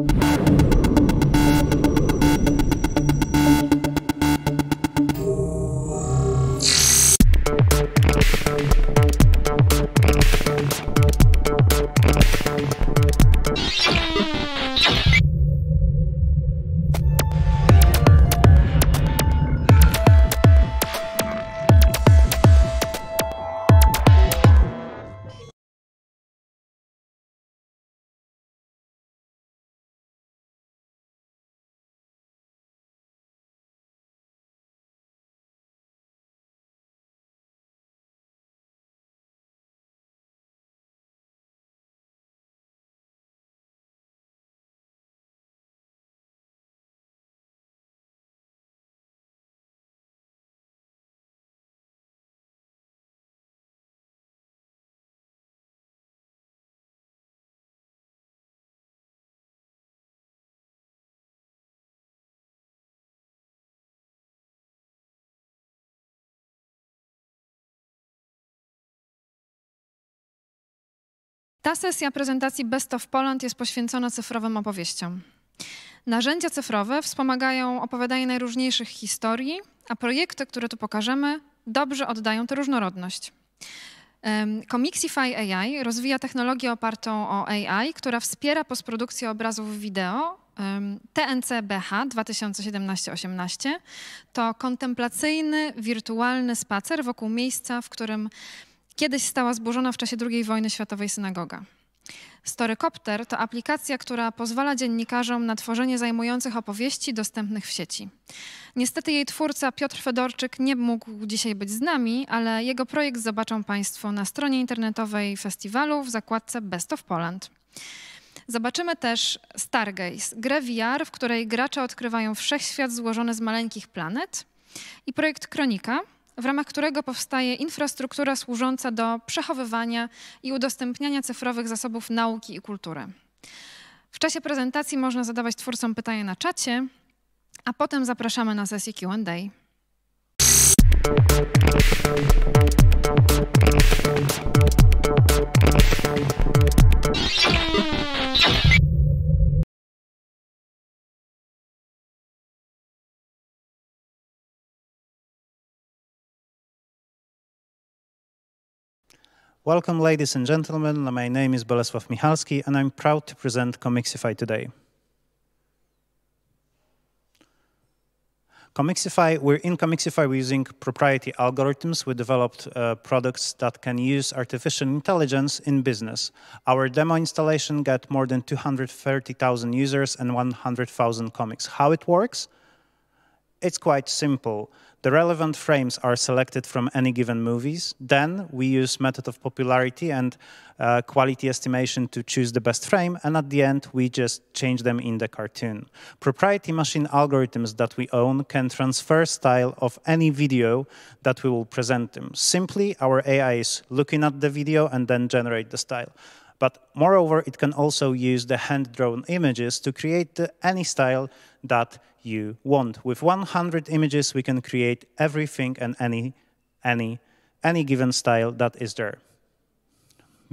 you. Ta sesja prezentacji Best of Poland jest poświęcona cyfrowym opowieściom. Narzędzia cyfrowe wspomagają opowiadanie najróżniejszych historii, a projekty, które tu pokażemy, dobrze oddają tę różnorodność. Comixify AI rozwija technologię opartą o AI, która wspiera postprodukcję obrazów wideo. TNC BH 2017-18 to kontemplacyjny, wirtualny spacer wokół miejsca, w którym Kiedyś stała zburzona w czasie II wojny światowej synagoga. Storycopter to aplikacja, która pozwala dziennikarzom na tworzenie zajmujących opowieści dostępnych w sieci. Niestety jej twórca Piotr Fedorczyk nie mógł dzisiaj być z nami, ale jego projekt zobaczą Państwo na stronie internetowej festiwalu w zakładce Best of Poland. Zobaczymy też Stargaze, grę VR, w której gracze odkrywają wszechświat złożony z maleńkich planet i projekt Kronika, w ramach którego powstaje infrastruktura służąca do przechowywania i udostępniania cyfrowych zasobów nauki i kultury. W czasie prezentacji można zadawać twórcom pytania na czacie, a potem zapraszamy na sesję QA. Welcome, ladies and gentlemen. My name is Bolesław Michalski, and I'm proud to present Comixify today. Comixify, we're in Comixify, we're using proprietary algorithms. We developed uh, products that can use artificial intelligence in business. Our demo installation got more than 230,000 users and 100,000 comics. How it works? It's quite simple. The relevant frames are selected from any given movies. Then we use method of popularity and uh, quality estimation to choose the best frame. And at the end, we just change them in the cartoon. Proprietary machine algorithms that we own can transfer style of any video that we will present them. Simply, our AI is looking at the video and then generate the style. But moreover, it can also use the hand-drawn images to create any style that you want. With 100 images, we can create everything and any, any, any given style that is there.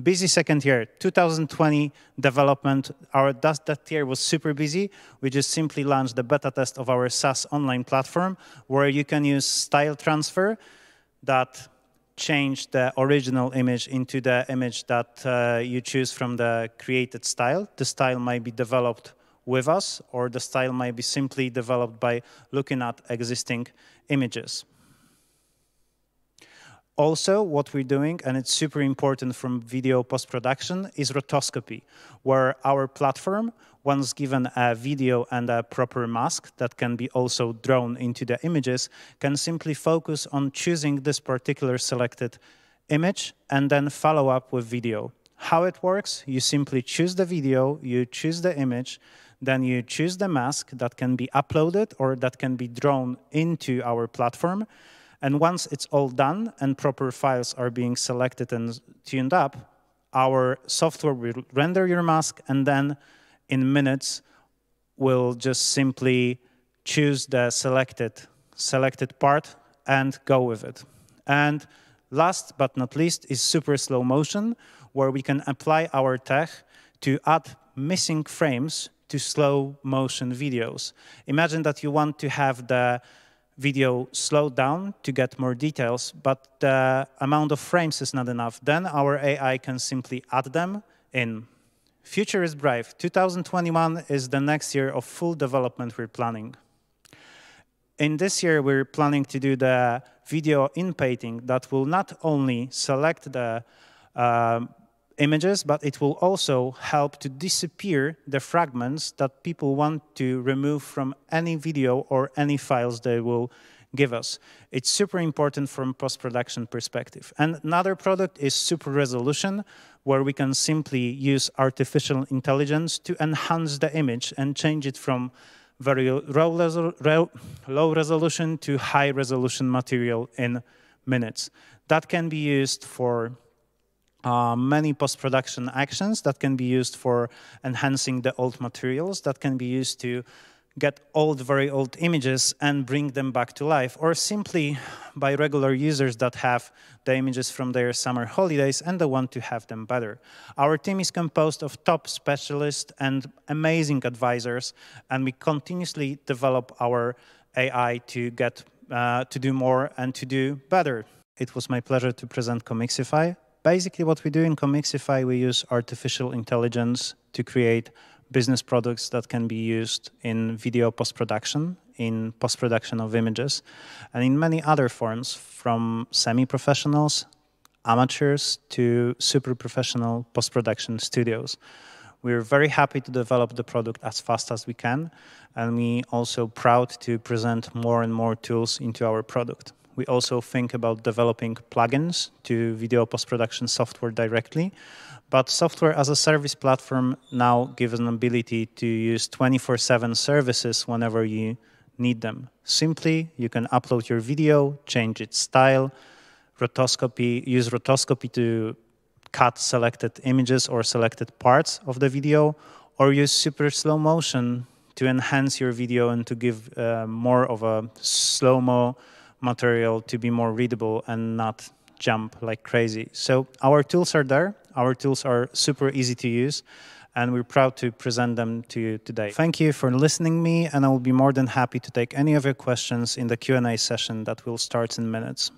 Busy second year, 2020 development. Our that, that year was super busy. We just simply launched the beta test of our SaaS online platform where you can use style transfer that change the original image into the image that uh, you choose from the created style. The style might be developed with us, or the style might be simply developed by looking at existing images. Also, what we're doing, and it's super important from video post-production, is rotoscopy, where our platform, once given a video and a proper mask that can be also drawn into the images, can simply focus on choosing this particular selected image and then follow up with video. How it works, you simply choose the video, you choose the image, then you choose the mask that can be uploaded or that can be drawn into our platform. And once it's all done and proper files are being selected and tuned up, our software will render your mask and then in minutes will just simply choose the selected selected part and go with it. And last but not least is super slow motion, where we can apply our tech to add missing frames to slow motion videos. Imagine that you want to have the video slowed down to get more details, but the amount of frames is not enough. Then our AI can simply add them in. Future is bright. 2021 is the next year of full development we're planning. In this year, we're planning to do the video inpainting that will not only select the uh, images, but it will also help to disappear the fragments that people want to remove from any video or any files they will give us. It's super important from post-production perspective. And another product is super resolution, where we can simply use artificial intelligence to enhance the image and change it from very low, low resolution to high resolution material in minutes. That can be used for uh, many post-production actions that can be used for enhancing the old materials, that can be used to get old, very old images and bring them back to life, or simply by regular users that have the images from their summer holidays and they want to have them better. Our team is composed of top specialists and amazing advisors, and we continuously develop our AI to get uh, to do more and to do better. It was my pleasure to present Comixify. Basically, what we do in Comixify, we use artificial intelligence to create business products that can be used in video post-production, in post-production of images, and in many other forms, from semi-professionals, amateurs, to super professional post-production studios. We're very happy to develop the product as fast as we can, and we also proud to present more and more tools into our product. We also think about developing plugins to video post-production software directly, but software as a service platform now gives an ability to use 24-7 services whenever you need them. Simply, you can upload your video, change its style, rotoscopy, use rotoscopy to cut selected images or selected parts of the video, or use super slow motion to enhance your video and to give uh, more of a slow-mo material to be more readable and not jump like crazy. So our tools are there. Our tools are super easy to use and we're proud to present them to you today. Thank you for listening me and I will be more than happy to take any of your questions in the Q&A session that will start in minutes.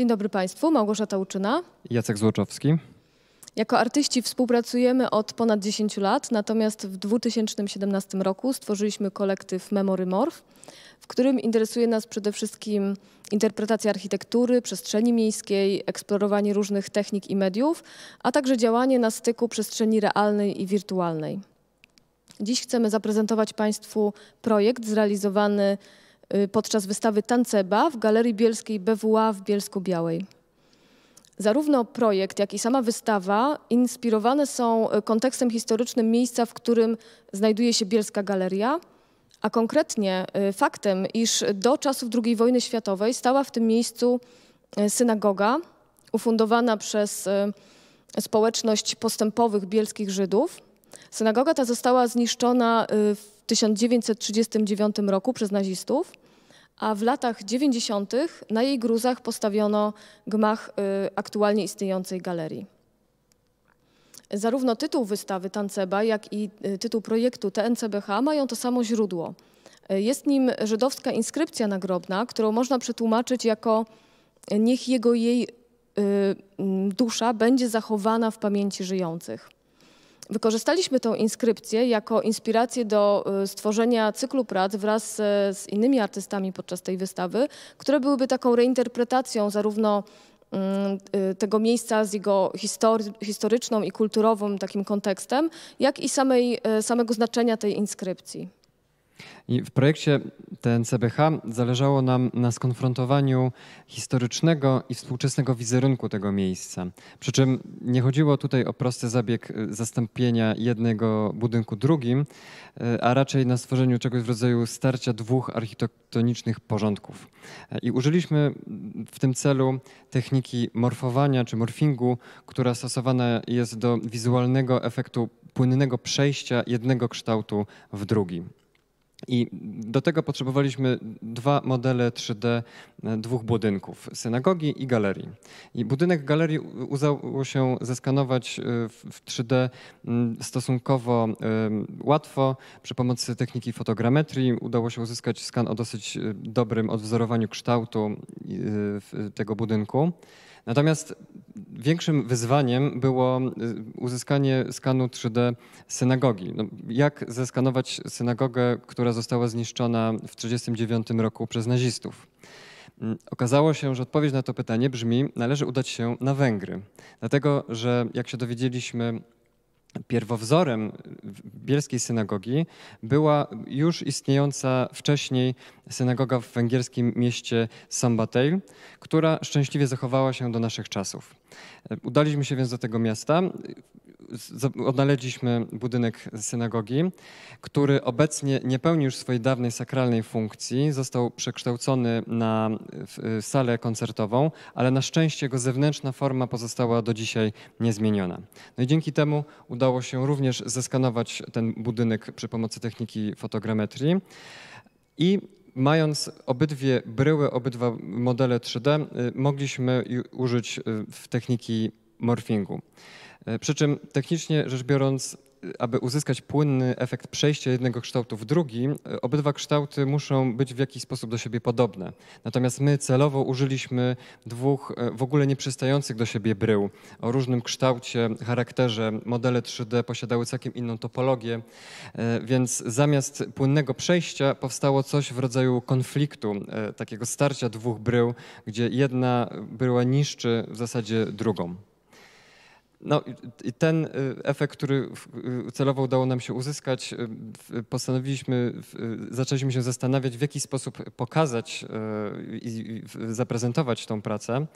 Dzień dobry Państwu, Małgorzata Uczyna. Jacek Złoczowski. Jako artyści współpracujemy od ponad 10 lat, natomiast w 2017 roku stworzyliśmy kolektyw Memory Morph, w którym interesuje nas przede wszystkim interpretacja architektury, przestrzeni miejskiej, eksplorowanie różnych technik i mediów, a także działanie na styku przestrzeni realnej i wirtualnej. Dziś chcemy zaprezentować Państwu projekt zrealizowany podczas wystawy Tanceba w Galerii Bielskiej BWA w Bielsku-Białej. Zarówno projekt, jak i sama wystawa inspirowane są y, kontekstem historycznym miejsca, w którym znajduje się Bielska Galeria, a konkretnie y, faktem, iż do czasów II wojny światowej stała w tym miejscu synagoga ufundowana przez społeczność postępowych bielskich Żydów. Synagoga ta została zniszczona w 1939 roku przez nazistów a w latach 90. na jej gruzach postawiono gmach y, aktualnie istniejącej galerii. Zarówno tytuł wystawy Tanceba, jak i y, tytuł projektu TNCBH mają to samo źródło. Y, jest nim żydowska inskrypcja nagrobna, którą można przetłumaczyć jako niech jego jej dusza będzie zachowana w pamięci żyjących. Wykorzystaliśmy tę inskrypcję jako inspirację do y, stworzenia cyklu prac wraz z innymi artystami podczas tej wystawy, które byłyby taką reinterpretacją zarówno mm, y, tego miejsca z jego historyczną i kulturowym takim kontekstem, jak i samej, y, samego znaczenia tej inskrypcji. I w projekcie TNCBH zależało nam na skonfrontowaniu historycznego i współczesnego wizerunku tego miejsca. Przy czym nie chodziło tutaj o prosty zabieg y, zastąpienia jednego budynku drugim, y, a raczej na stworzeniu czegoś w rodzaju starcia dwóch architektonicznych porządków. I użyliśmy w tym celu techniki morfowania czy morfingu, która stosowana jest do wizualnego efektu płynnego przejścia jednego kształtu w drugi. I do tego potrzebowaliśmy dwa modele 3D e, dwóch budynków, synagogi i galerii. I budynek galerii udało się zeskanować e, w 3D stosunkowo łatwo przy pomocy techniki fotogrametrii. Udało się uzyskać skan o dosyć e, dobrym odwzorowaniu kształtu tego budynku. Natomiast większym wyzwaniem było y, uzyskanie skanu 3D synagogi. No, jak zeskanować synagogę, która została zniszczona w 1939 roku przez nazistów? Mm, okazało się, że odpowiedź na to pytanie brzmi: należy udać się na Węgry. Dlatego, że jak się dowiedzieliśmy, Pierwowzorem bielskiej synagogi była już istniejąca wcześniej synagoga w węgierskim mieście Sambatej, która szczęśliwie zachowała się do naszych czasów. Udaliśmy się więc do tego miasta odnaleźliśmy budynek synagogi, który obecnie nie pełni już swojej dawnej sakralnej funkcji. Został przekształcony na salę koncertową, ale na szczęście jego zewnętrzna forma pozostała do dzisiaj niezmieniona. No i dzięki temu udało się również zeskanować ten budynek przy pomocy techniki fotogrametrii i mając obydwie bryły, obydwa modele 3D, y, mogliśmy użyć y, w techniki morfingu. E, przy czym technicznie rzecz biorąc, aby uzyskać płynny efekt przejścia jednego kształtu w drugi, e, obydwa kształty muszą być w jakiś sposób do siebie podobne. Natomiast my celowo użyliśmy dwóch e, w ogóle nieprzystających do siebie brył o różnym kształcie, charakterze. Modele 3D posiadały całkiem inną topologię, więc zamiast płynnego przejścia powstało coś w rodzaju konfliktu, takiego starcia dwóch brył, gdzie jedna bryła niszczy w zasadzie drugą. No i ten y, efekt, który y, celowo udało nam się uzyskać, y, postanowiliśmy, zaczęliśmy się zastanawiać, w jaki sposób pokazać i zaprezentować tą pracę.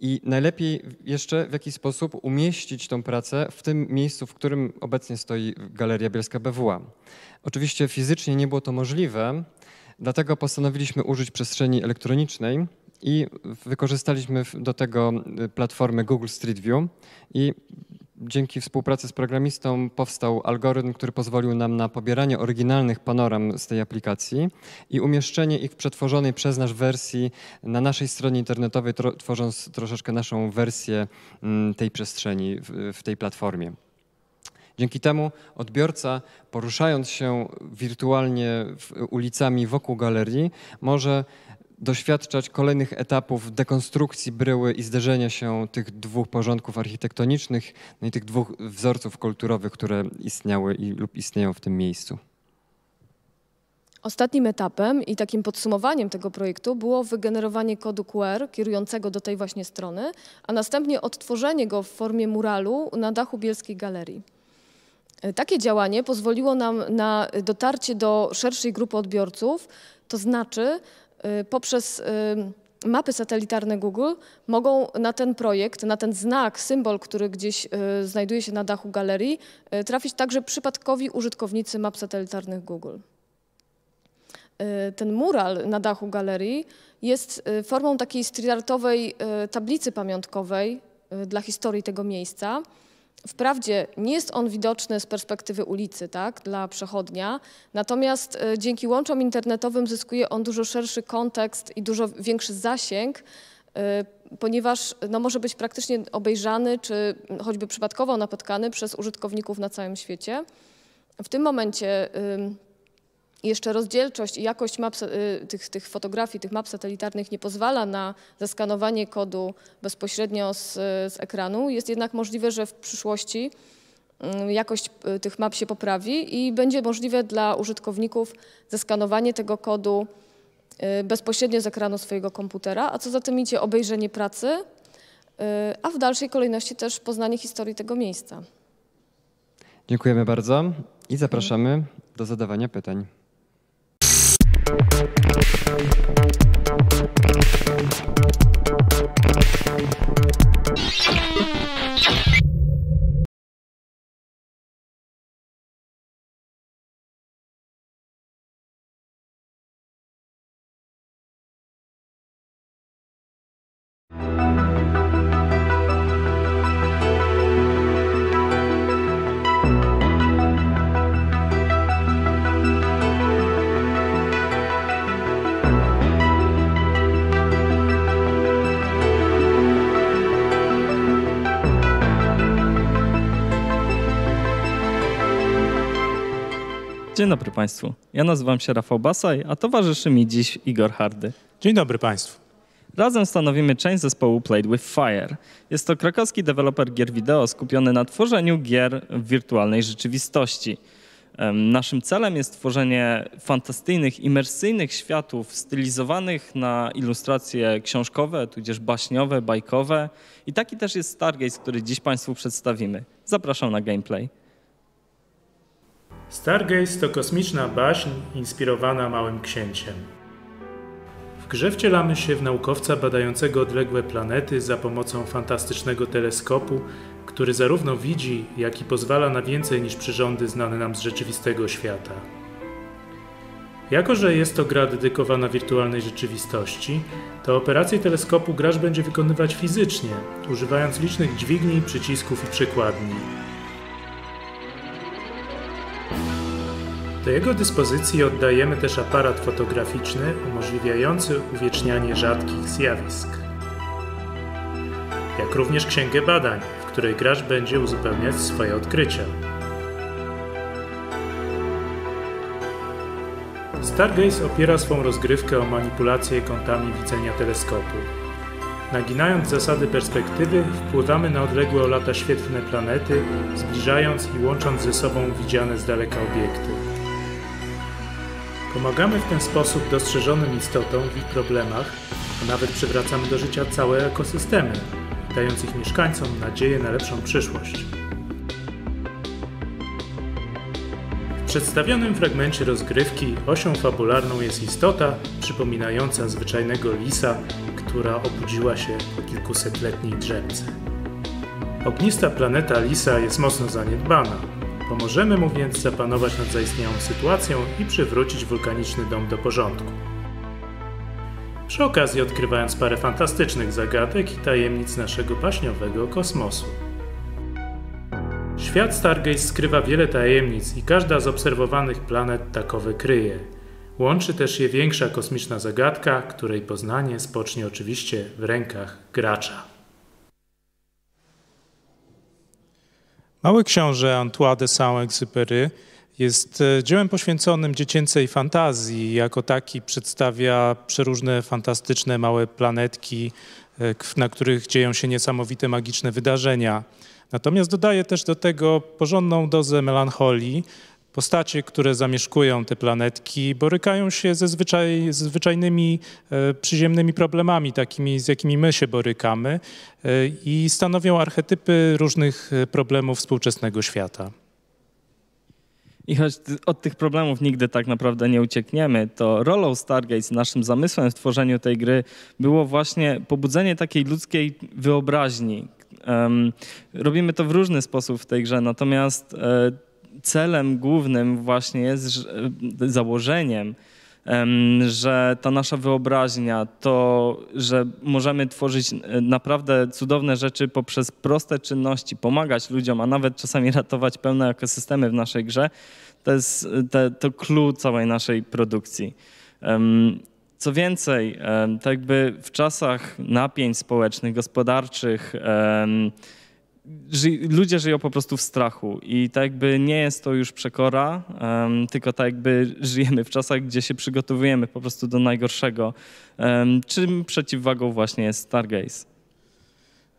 I najlepiej jeszcze w jaki sposób umieścić tą pracę w tym miejscu, w którym obecnie stoi Galeria Bielska BWA. Oczywiście fizycznie nie było to możliwe, dlatego postanowiliśmy użyć przestrzeni elektronicznej i wykorzystaliśmy do tego y, platformę Google Street View i dzięki współpracy z programistą powstał algorytm, który pozwolił nam na pobieranie oryginalnych panoram z tej aplikacji i umieszczenie ich w przetworzonej przez nas wersji na naszej stronie internetowej, tworząc troszeczkę naszą wersję mm, tej przestrzeni w, w tej platformie. Dzięki temu odbiorca, poruszając się wirtualnie ulicami wokół galerii, może doświadczać kolejnych etapów dekonstrukcji bryły i zderzenia się tych dwóch porządków architektonicznych, no i tych dwóch wzorców kulturowych, które istniały i, lub istnieją w tym miejscu. Ostatnim etapem i takim podsumowaniem tego projektu było wygenerowanie kodu QR kierującego do tej właśnie strony, a następnie odtworzenie go w formie muralu na dachu Bielskiej Galerii. Takie działanie pozwoliło nam na dotarcie do szerszej grupy odbiorców, to znaczy poprzez y, mapy satelitarne Google mogą na ten projekt, na ten znak, symbol, który gdzieś y, znajduje się na dachu galerii, trafić także przypadkowi użytkownicy map satelitarnych Google. Ten mural na dachu galerii jest formą takiej streetartowej tablicy pamiątkowej dla historii tego miejsca. Wprawdzie nie jest on widoczny z perspektywy ulicy, tak, dla przechodnia, natomiast e, dzięki łączom internetowym zyskuje on dużo szerszy kontekst i dużo większy zasięg, e, ponieważ no, może być praktycznie obejrzany czy choćby przypadkowo napotkany przez użytkowników na całym świecie. W tym momencie jeszcze rozdzielczość i jakość map, y, tych, tych fotografii, tych map satelitarnych nie pozwala na zeskanowanie kodu bezpośrednio z, z ekranu. Jest jednak możliwe, że w przyszłości mm, jakość y, tych map się poprawi i będzie możliwe dla użytkowników zeskanowanie tego kodu y, bezpośrednio z ekranu swojego komputera, a co za tym idzie obejrzenie pracy, a w dalszej kolejności też poznanie historii tego miejsca. Dziękujemy bardzo i zapraszamy do zadawania pytań. Thank you. Dzień dobry Państwu. Ja nazywam się Rafał Basaj, a towarzyszy mi dziś Igor Hardy. Dzień dobry Państwu. Razem stanowimy część zespołu Played with Fire. Jest to krakowski deweloper gier wideo skupiony na tworzeniu gier w wirtualnej rzeczywistości. Naszym celem jest tworzenie fantastycznych, imersyjnych światów stylizowanych na ilustracje książkowe, tudzież baśniowe, bajkowe. I taki też jest Stargaze, który dziś Państwu przedstawimy. Zapraszam na gameplay. Stargaze to kosmiczna baśń inspirowana Małym Księciem. W grze wcielamy się w naukowca badającego odległe planety za pomocą fantastycznego teleskopu, który zarówno widzi, jak i pozwala na więcej niż przyrządy znane nam z rzeczywistego świata. Jako, że jest to gra dedykowana wirtualnej rzeczywistości, to operacje teleskopu gracz będzie wykonywać fizycznie, używając licznych dźwigni, przycisków i przekładni. Do jego dyspozycji oddajemy też aparat fotograficzny umożliwiający uwiecznianie rzadkich zjawisk. Jak również księgę badań, w której gracz będzie uzupełniać swoje odkrycia. Stargaze opiera swą rozgrywkę o manipulację kątami widzenia teleskopu. Naginając zasady perspektywy, wpływamy na odległe o lata świetlne planety, zbliżając i łącząc ze sobą widziane z daleka obiekty. Pomagamy w ten sposób dostrzeżonym istotom w ich problemach, a nawet przywracamy do życia całe ekosystemy, dając ich mieszkańcom nadzieję na lepszą przyszłość. W przedstawionym fragmencie rozgrywki osią fabularną jest istota przypominająca zwyczajnego lisa, która obudziła się po kilkusetletniej drzemce. Ognista planeta Lisa jest mocno zaniedbana, Pomożemy mu więc zapanować nad zaistniałą sytuacją i przywrócić wulkaniczny dom do porządku. Przy okazji odkrywając parę fantastycznych zagadek i tajemnic naszego baśniowego kosmosu. Świat Stargaze skrywa wiele tajemnic i każda z obserwowanych planet takowe kryje. Łączy też je większa kosmiczna zagadka, której poznanie spocznie oczywiście w rękach gracza. Mały książę Antoine de Saint-Exupéry jest e, dziełem poświęconym dziecięcej fantazji. Jako taki przedstawia przeróżne fantastyczne małe planetki, e, na których dzieją się niesamowite magiczne wydarzenia. Natomiast dodaje też do tego porządną dozę melancholii, Postacie, które zamieszkują te planetki, borykają się ze zwyczaj, zwyczajnymi e, przyziemnymi problemami, takimi z jakimi my się borykamy, e, i stanowią archetypy różnych e, problemów współczesnego świata. I choć od tych problemów nigdy tak naprawdę nie uciekniemy, to rolą Stargaze, naszym zamysłem w tworzeniu tej gry było właśnie pobudzenie takiej ludzkiej wyobraźni. Um, robimy to w różny sposób w tej grze, natomiast e, celem głównym właśnie jest założeniem, że ta nasza wyobraźnia, to, że możemy tworzyć e, naprawdę cudowne rzeczy poprzez proste czynności, pomagać ludziom, a nawet czasami ratować pełne ekosystemy w naszej grze, to jest te, to clue całej naszej produkcji. Co więcej, tak jakby w czasach napięć społecznych, gospodarczych, ży, ludzie żyją po prostu w strachu i tak jakby nie jest to już przekora, um, tylko tak jakby żyjemy w czasach, gdzie się przygotowujemy po prostu do najgorszego, um, czym przeciwwagą właśnie jest Stargaze.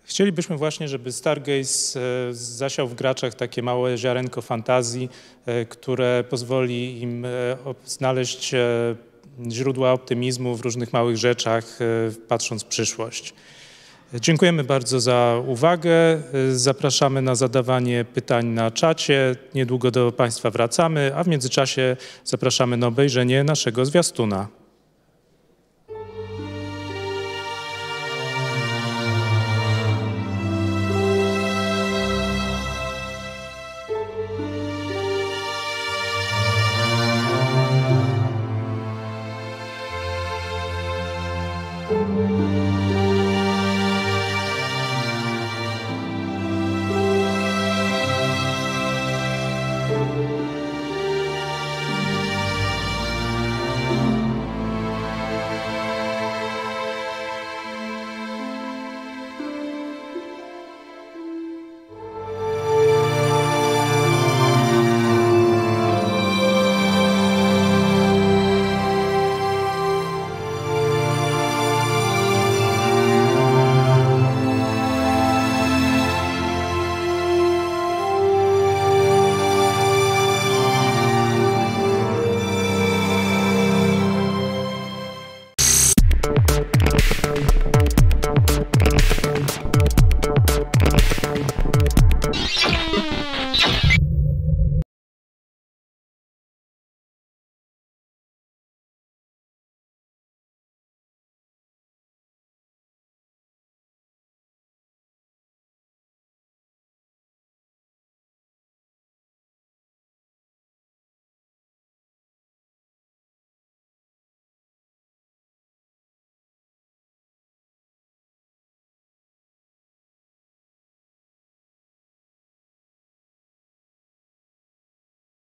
Chcielibyśmy właśnie, żeby Stargaze e, zasiał w graczach takie małe ziarenko fantazji, e, które pozwoli im e, znaleźć źródła optymizmu w różnych małych rzeczach, patrząc w przyszłość. Dziękujemy bardzo za uwagę. Zapraszamy na zadawanie pytań na czacie. Niedługo do Państwa wracamy, a w międzyczasie zapraszamy na obejrzenie naszego zwiastuna.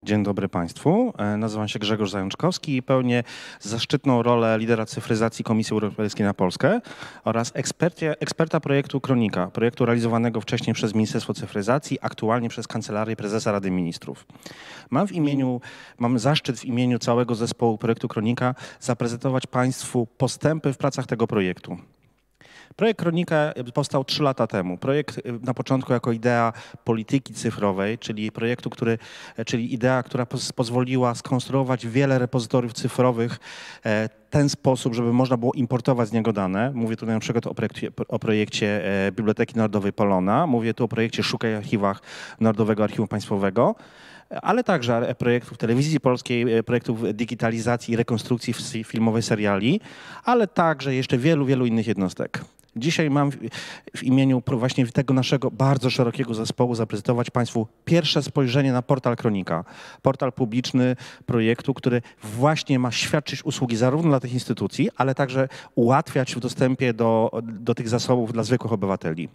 Dzień dobry Państwu. E, nazywam się Grzegorz Zajączkowski i pełnię zaszczytną rolę lidera cyfryzacji Komisji Europejskiej na Polskę oraz ekspercie, eksperta projektu Kronika, projektu realizowanego wcześniej przez Ministerstwo Cyfryzacji, aktualnie przez Kancelarię Prezesa Rady Ministrów. Mam w imieniu, mam zaszczyt w imieniu całego zespołu projektu Kronika zaprezentować Państwu postępy w pracach tego projektu. Projekt Kronika powstał trzy lata temu. Projekt y, na początku jako idea polityki cyfrowej, czyli projektu, który, e, czyli idea, która pozwoliła skonstruować wiele repozytoriów cyfrowych e, ten sposób, żeby można było importować z niego dane. Mówię tutaj na przykład o projekcie, o projekcie e, Biblioteki Narodowej Polona, mówię tu o projekcie Szukaj Archiwach Narodowego Archiwum Państwowego ale także projektów telewizji polskiej, projektów digitalizacji i rekonstrukcji filmowej seriali, ale także jeszcze wielu, wielu innych jednostek. Dzisiaj mam w imieniu właśnie tego naszego bardzo szerokiego zespołu zaprezentować Państwu pierwsze spojrzenie na portal Kronika. Portal publiczny projektu, który właśnie ma świadczyć usługi zarówno dla tych instytucji, ale także ułatwiać w dostępie do, do tych zasobów dla zwykłych obywateli.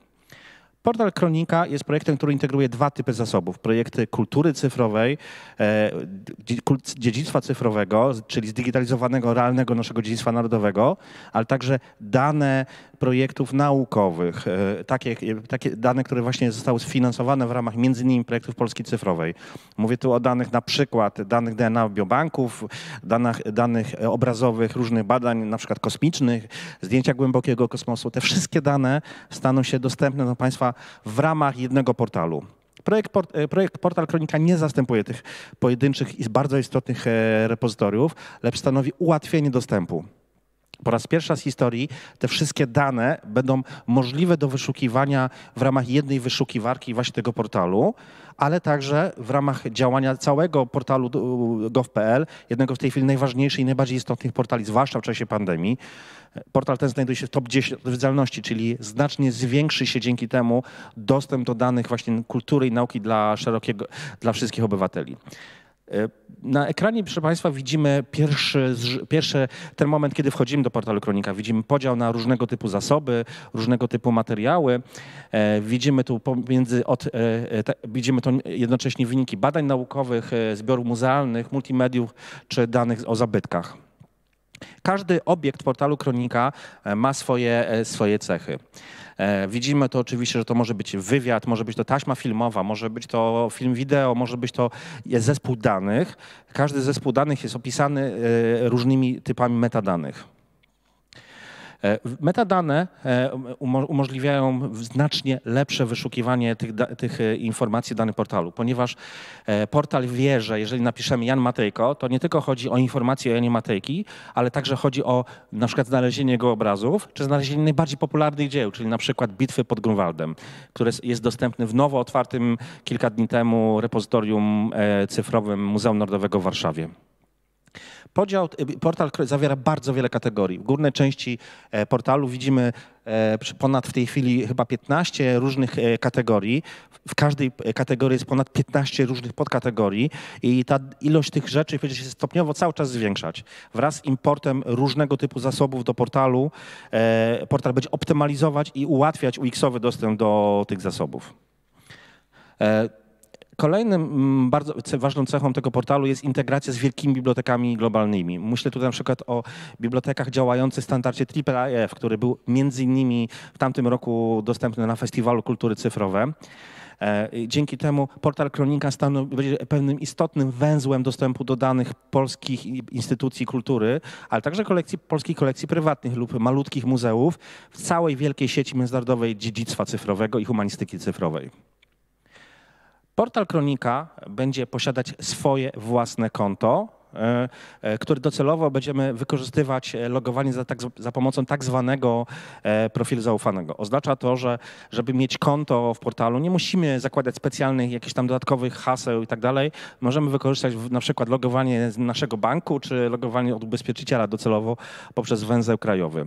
Portal Kronika jest projektem, który integruje dwa typy zasobów. Projekty kultury cyfrowej, e, dziedzictwa cyfrowego, czyli zdigitalizowanego, realnego naszego dziedzictwa narodowego, ale także dane projektów naukowych, e, takie, takie dane, które właśnie zostały sfinansowane w ramach między innymi projektów Polski Cyfrowej. Mówię tu o danych na przykład danych DNA biobanków, danych, danych obrazowych różnych badań, na przykład kosmicznych, zdjęcia głębokiego kosmosu. Te wszystkie dane staną się dostępne do Państwa w ramach jednego portalu. Projekt, port, e, projekt, Portal Kronika nie zastępuje tych pojedynczych i bardzo istotnych e, repozytoriów, lecz stanowi ułatwienie dostępu. Po raz pierwszy z historii te wszystkie dane będą możliwe do wyszukiwania w ramach jednej wyszukiwarki właśnie tego portalu, ale także w ramach działania całego portalu gov.pl, jednego z tej chwili najważniejszych i najbardziej istotnych portali, zwłaszcza w czasie pandemii. Portal ten znajduje się w top 10 odpowiedzialności, czyli znacznie zwiększy się dzięki temu dostęp do danych właśnie kultury i nauki dla szerokiego, dla wszystkich obywateli. E, na ekranie, proszę Państwa, widzimy pierwszy, pierwszy ten moment, kiedy wchodzimy do portalu Kronika. Widzimy podział na różnego typu zasoby, różnego typu materiały. E, widzimy tu pomiędzy od, e, widzimy to jednocześnie wyniki badań naukowych, zbiorów muzealnych, multimediów czy danych o zabytkach. Każdy obiekt portalu Kronika ma swoje, swoje cechy. E, widzimy to oczywiście, że to może być wywiad, może być to taśma filmowa, może być to film wideo, może być to zespół danych. Każdy zespół danych jest opisany e, różnymi typami metadanych. E, metadane umożliwiają znacznie lepsze wyszukiwanie tych, tych, informacji danych portalu, ponieważ portal wie, że jeżeli napiszemy Jan Matejko, to nie tylko chodzi o informacje o Janie Matejki, ale także chodzi o na przykład znalezienie jego obrazów, czy znalezienie najbardziej popularnych dzieł, czyli na przykład Bitwy pod Grunwaldem, które jest dostępne w nowo otwartym kilka dni temu repozytorium e, cyfrowym Muzeum Narodowego w Warszawie. Podział, y, portal zawiera bardzo wiele kategorii. W górnej części e, portalu widzimy e, ponad w tej chwili chyba 15 różnych e, kategorii. W każdej kategorii jest ponad 15 różnych podkategorii i ta ilość tych rzeczy będzie się stopniowo cały czas zwiększać. Wraz z importem różnego typu zasobów do portalu, portal będzie optymalizować i ułatwiać UX-owy dostęp do tych zasobów. Kolejnym mm, bardzo ważną cechą tego portalu jest integracja z wielkimi bibliotekami globalnymi. Myślę tutaj na przykład o bibliotekach działających w standardzie AAAF, który był między innymi w tamtym roku dostępny na Festiwalu Kultury Cyfrowe. E, dzięki temu portal Kronika będzie pewnym istotnym węzłem dostępu do danych polskich instytucji kultury, ale także kolekcji, polskich kolekcji prywatnych lub malutkich muzeów w całej wielkiej sieci międzynarodowej dziedzictwa cyfrowego i humanistyki cyfrowej. Portal Kronika będzie posiadać swoje własne konto, e, e, które docelowo będziemy wykorzystywać e, logowanie za, tak, za, pomocą tak zwanego profilu zaufanego. Oznacza to, że żeby mieć konto w portalu, nie musimy zakładać specjalnych jakichś tam dodatkowych haseł i tak dalej. Możemy wykorzystać na przykład logowanie z naszego banku, czy logowanie od ubezpieczyciela docelowo poprzez węzeł krajowy.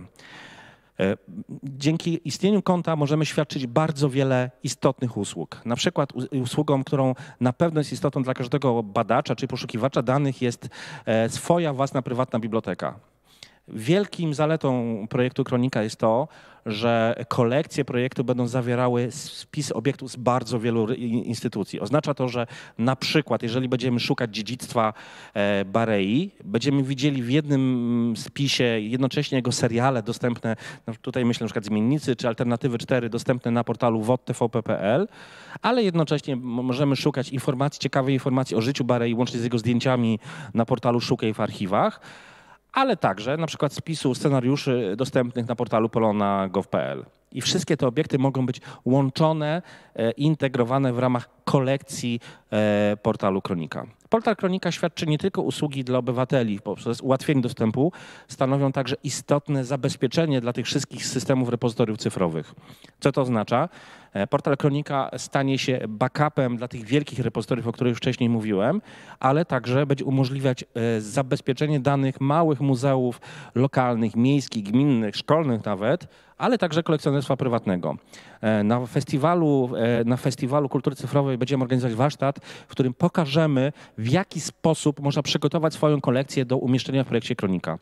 E, dzięki istnieniu konta możemy świadczyć bardzo wiele istotnych usług. Na przykład usługą, którą na pewno jest istotą dla każdego badacza czy poszukiwacza danych jest e, swoja własna prywatna biblioteka. Wielkim zaletą projektu Kronika jest to, że kolekcje projektu będą zawierały spis obiektów z bardzo wielu instytucji. Oznacza to, że na przykład, jeżeli będziemy szukać dziedzictwa e, Barei, będziemy widzieli w jednym spisie jednocześnie jego seriale dostępne, no tutaj myślę na przykład Zmiennicy czy Alternatywy 4 dostępne na portalu wodtvp.pl, ale jednocześnie możemy szukać informacji, ciekawej informacji o życiu Barei, łącznie z jego zdjęciami na portalu Szukaj w archiwach ale także na przykład spisu scenariuszy dostępnych na portalu polona.gov.pl. I wszystkie te obiekty mogą być łączone, e, integrowane w ramach kolekcji e, portalu Kronika. Portal Kronika świadczy nie tylko usługi dla obywateli poprzez ułatwienie dostępu, stanowią także istotne zabezpieczenie dla tych wszystkich systemów repozytoriów cyfrowych. Co to oznacza? E, portal Kronika stanie się backupem dla tych wielkich repozytoriów, o których wcześniej mówiłem, ale także będzie umożliwiać e, zabezpieczenie danych małych muzeów lokalnych, miejskich, gminnych, szkolnych nawet, ale także kolekcjonerstwa prywatnego. E, na festiwalu, na festiwalu Kultury Cyfrowej będziemy organizować warsztat, w którym pokażemy, w jaki sposób można przygotować swoją kolekcję do umieszczenia w projekcie Kronika.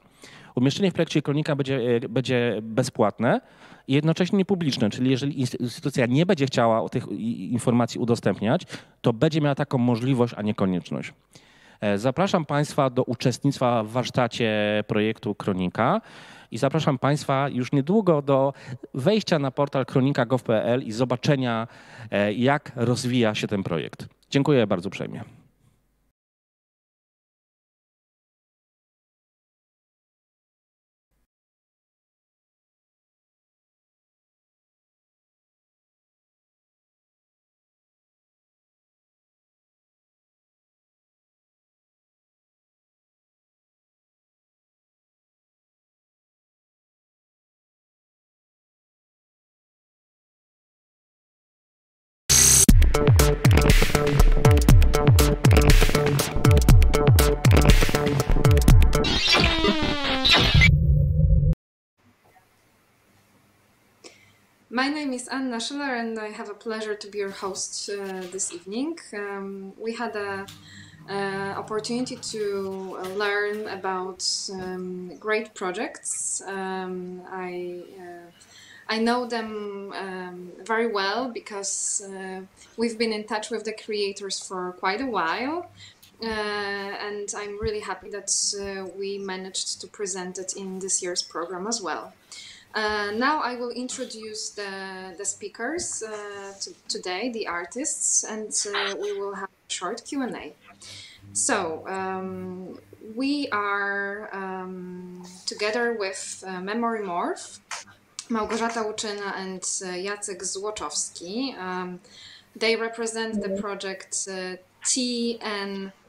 Umieszczenie w projekcie Kronika będzie, będzie bezpłatne, jednocześnie niepubliczne, czyli jeżeli instytucja nie będzie chciała tych informacji udostępniać, to będzie miała taką możliwość, a nie konieczność. E, zapraszam Państwa do uczestnictwa w warsztacie projektu Kronika i zapraszam Państwa już niedługo do wejścia na portal kronika.gov.pl i zobaczenia, e, jak rozwija się ten projekt. Dziękuję bardzo uprzejmie. My name is Anna Szylar, and I have a pleasure to be your host uh, this evening. Um, we had a uh, opportunity to uh, learn about um, great projects. Um, I uh, I know them um, very well because uh, we've been in touch with the creators for quite a while. Uh, and I'm really happy that we managed to present it in this year's program as well. Uh, now I will introduce the, the speakers uh, to, today, the artists, and uh, we will have a short Q&A. So um, we are um, together with uh, Memorymorph, Małgorzata Łuczyna and uh, Jacek Złoczowski. Um, they represent the project uh,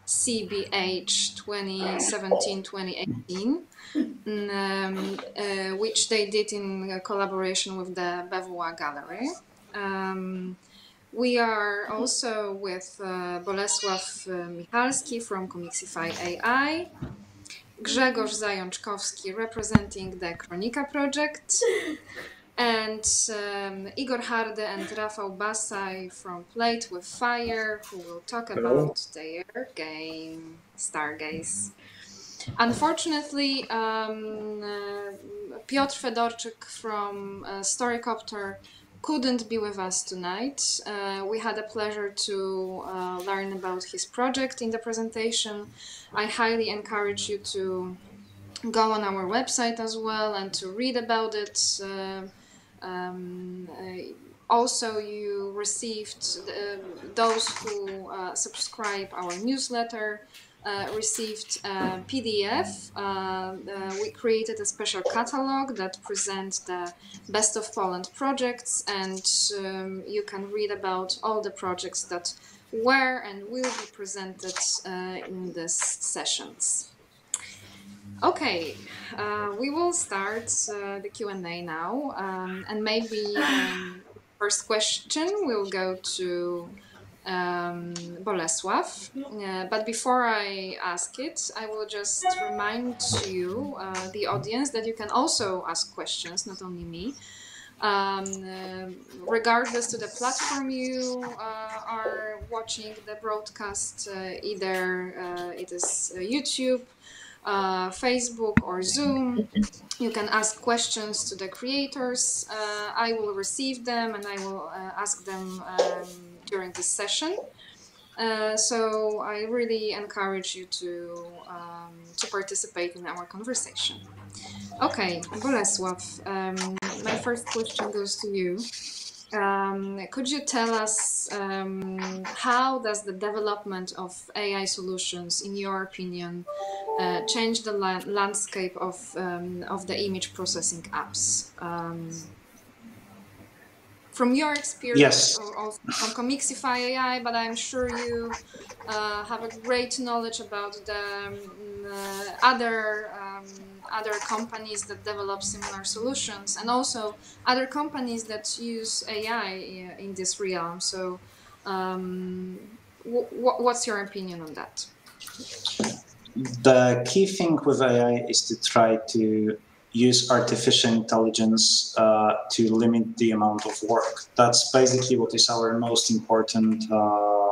TNCBH 2017-2018 um, uh, which they did in collaboration with the BWA Gallery. Um, we are also with uh, Bolesław uh, Michalski from Comixify AI, Grzegorz Zajączkowski representing the Kronika project, and um, Igor Hardy and Rafał Basaj from Played with Fire, who will talk about their game Stargaze. Unfortunately, um, uh, Piotr Fedorczyk from uh, Storycopter couldn't be with us tonight. Uh, we had a pleasure to uh, learn about his project in the presentation. I highly encourage you to go on our website as well and to read about it. Uh, um, uh, also, you received those who subscribe our newsletter uh, received PDF. Uh, uh, we created a special catalog that presents the best of Poland projects, and um, you can read about all the projects that were and will be presented uh, in these sessions. Okay, uh, we will start uh, the Q&A now, um, and maybe um, first question will go to um, Bolesław. Uh, but before I ask it, I will just remind you, uh, the audience, that you can also ask questions, not only me. Um, uh, regardless to the platform you uh, are watching the broadcast, either it is YouTube uh, Facebook or Zoom. You can ask questions to the creators. Uh, I will receive them and I will uh, ask them um, during this session. Uh, so I really encourage you to um, to participate in our conversation. Okay, Bolesław, um, my first question goes to you. Um, could you tell us um, how does the development of AI solutions, in your opinion, uh, change the la landscape of um, of the image processing apps? Um, from your experience, yes. or, or from Comixify AI, but I'm sure you uh, have a great knowledge about the um, uh, other um, other companies that develop similar solutions and also other companies that use AI in this realm. So, um, what's your opinion on that? The key thing with AI is to try to use artificial intelligence uh, to limit the amount of work. That's basically what is our most important uh,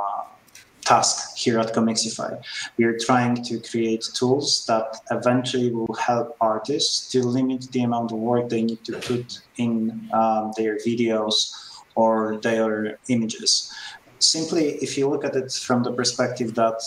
task here at Comixify. We are trying to create tools that eventually will help artists to limit the amount of work they need to put in um, their videos or their images. Simply, if you look at it from the perspective that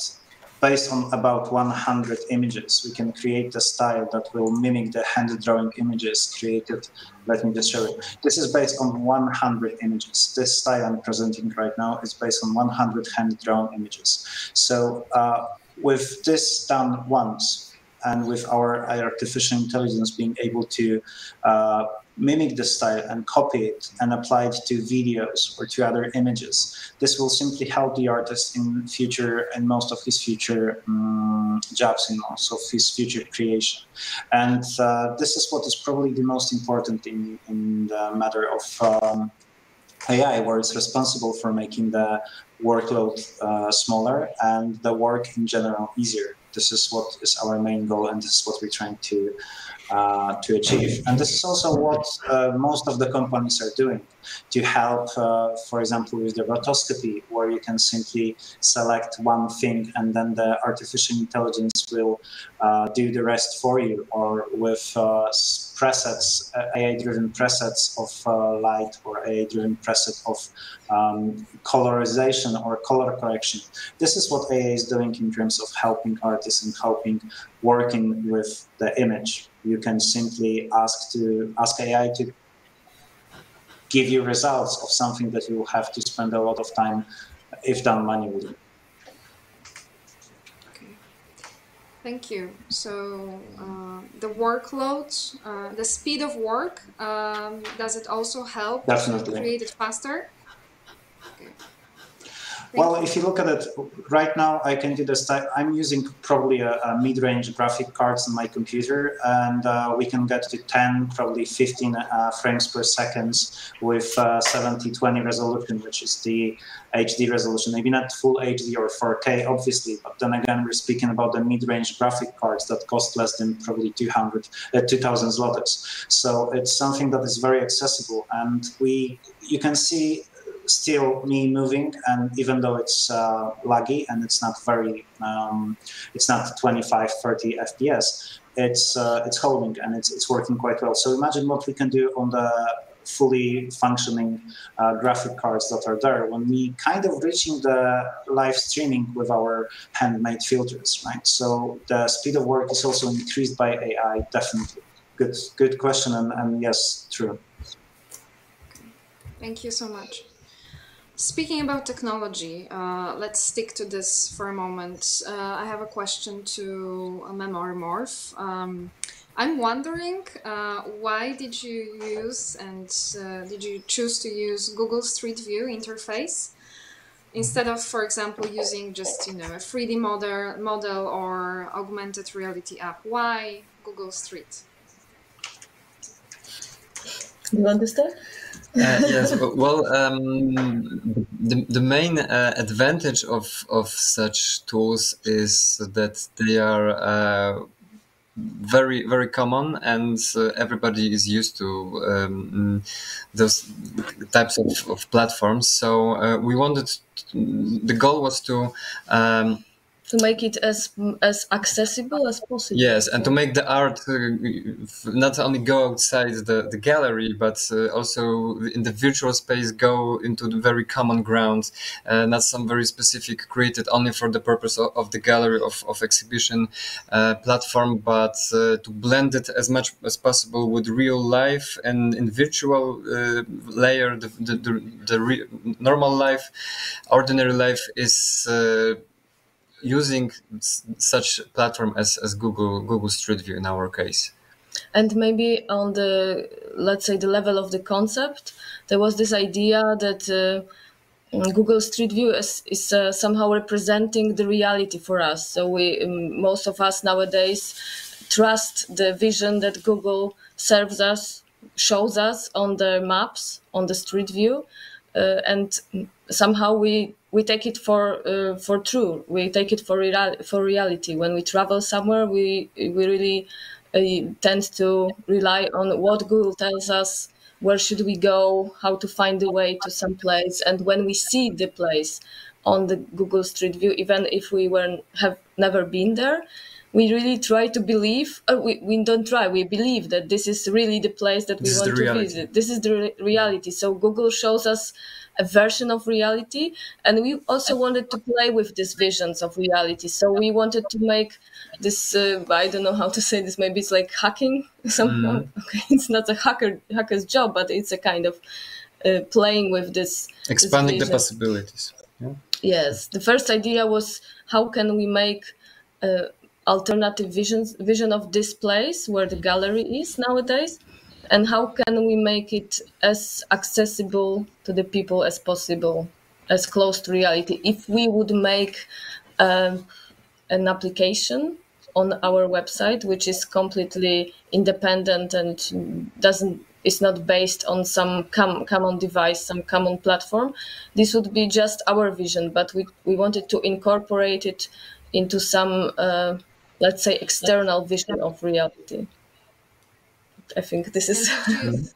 based on about 100 images, we can create a style that will mimic the hand drawing images created. Let me just show you. This is based on 100 images. This style I'm presenting right now is based on 100 hand drawn images. So uh, with this done once, and with our artificial intelligence being able to uh, mimic the style and copy it and apply it to videos or to other images. This will simply help the artist in future and most of his future um, jobs and also his future creation. And uh, this is what is probably the most important in, in the matter of um, AI, where it's responsible for making the workload uh, smaller and the work in general easier. This is what is our main goal, and this is what we're trying to uh, to achieve. And this is also what uh, most of the companies are doing to help, uh, for example, with the rotoscopy, where you can simply select one thing and then the artificial intelligence will uh, do the rest for you, or with uh, presets, uh, AI-driven presets of light or AI-driven preset of um, colorization or color correction. This is what AI is doing in terms of helping artists and helping working with the image. You can simply ask to ask AI to give you results of something that you will have to spend a lot of time, if done manually. Okay. Thank you. So uh, the workload, uh, the speed of work, um, does it also help Definitely. to create it faster? Well, if you look at it right now, I can do this. I'm using probably a, a mid-range graphic cards on my computer, and uh, we can get to 10, probably 15 uh, frames per second with uh, 7020 resolution, which is the HD resolution. Maybe not full HD or 4K, obviously, but then again, we're speaking about the mid-range graphic cards that cost less than probably 200, uh, 2,000 zlotys. So it's something that is very accessible, and we you can see still me moving and even though it's uh, laggy and it's not very um, it's not 25 30 fps it's uh, it's holding and it's, it's working quite well. So imagine what we can do on the fully functioning uh, graphic cards that are there when we kind of reaching the live streaming with our handmade filters right? So the speed of work is also increased by ai definitely. Good good question and, and yes true. Thank you so much Speaking about technology, uh, let's stick to this for a moment. Uh, I have a question to a Memorymorph. Um, I'm wondering uh, why did you use and uh, did you choose to use Google Street View interface instead of, for example, using just you know a 3D model, model or augmented reality app? Why Google Street? You understand? Uh, yes, well, um, the, the main uh, advantage of, of such tools is that they are uh, very, very common and uh, everybody is used to um, those types of, of platforms. So uh, we wanted, to, the goal was to um, to make it as as accessible as possible. Yes, and to make the art uh, not only go outside the, the gallery, but uh, also in the virtual space go into the very common ground, uh, not some very specific created only for the purpose of, of the gallery of, of exhibition uh, platform, but uh, to blend it as much as possible with real life and in virtual uh, layer, the, the, the, the normal life, ordinary life is using such platform as, as Google Google Street View in our case. And maybe on the let's say the level of the concept, there was this idea that uh, Google Street View is, is uh, somehow representing the reality for us. So we um, most of us nowadays trust the vision that Google serves us, shows us on the maps on the Street View, uh, and somehow we we take it for uh, for true. We take it for real, for reality. When we travel somewhere, we we really uh, tend to rely on what Google tells us. Where should we go? How to find the way to some place? And when we see the place on the Google Street View, even if we were have never been there, we really try to believe. Uh, we, we don't try. We believe that this is really the place that we this want to visit. This is the re- reality. So Google shows us a version of reality and we also wanted to play with these visions of reality so we wanted to make this uh, i don't know how to say this maybe it's like hacking somehow mm. okay it's not a hacker hacker's job but it's a kind of uh, playing with this expanding this the possibilities yeah. yes the first idea was how can we make uh, alternative visions vision of this place where the gallery is nowadays and how can we make it as accessible to the people as possible as close to reality? If we would make um, an application on our website which is completely independent and doesn't is not based on some com- common device some common platform this would be just our vision. But we, we wanted to incorporate it into some uh, let's say external vision of reality I think this is.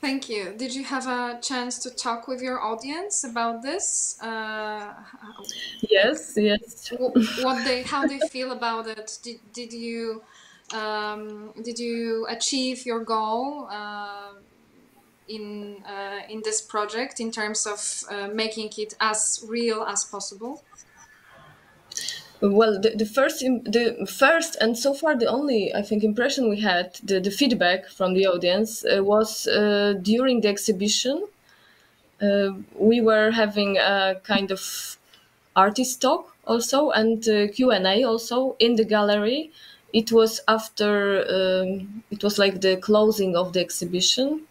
Thank you. Did you have a chance to talk with your audience about this? Uh, yes, yes. What they, how they feel about it? Did, did you, um, did you achieve your goal uh, in uh, in this project in terms of uh, making it as real as possible? Well the, the first the first and so far the only i think impression we had the, the feedback from the audience uh, was uh, during the exhibition uh, we were having a kind of artist talk also and uh, q&a also in the gallery it was after um, it was like the closing of the exhibition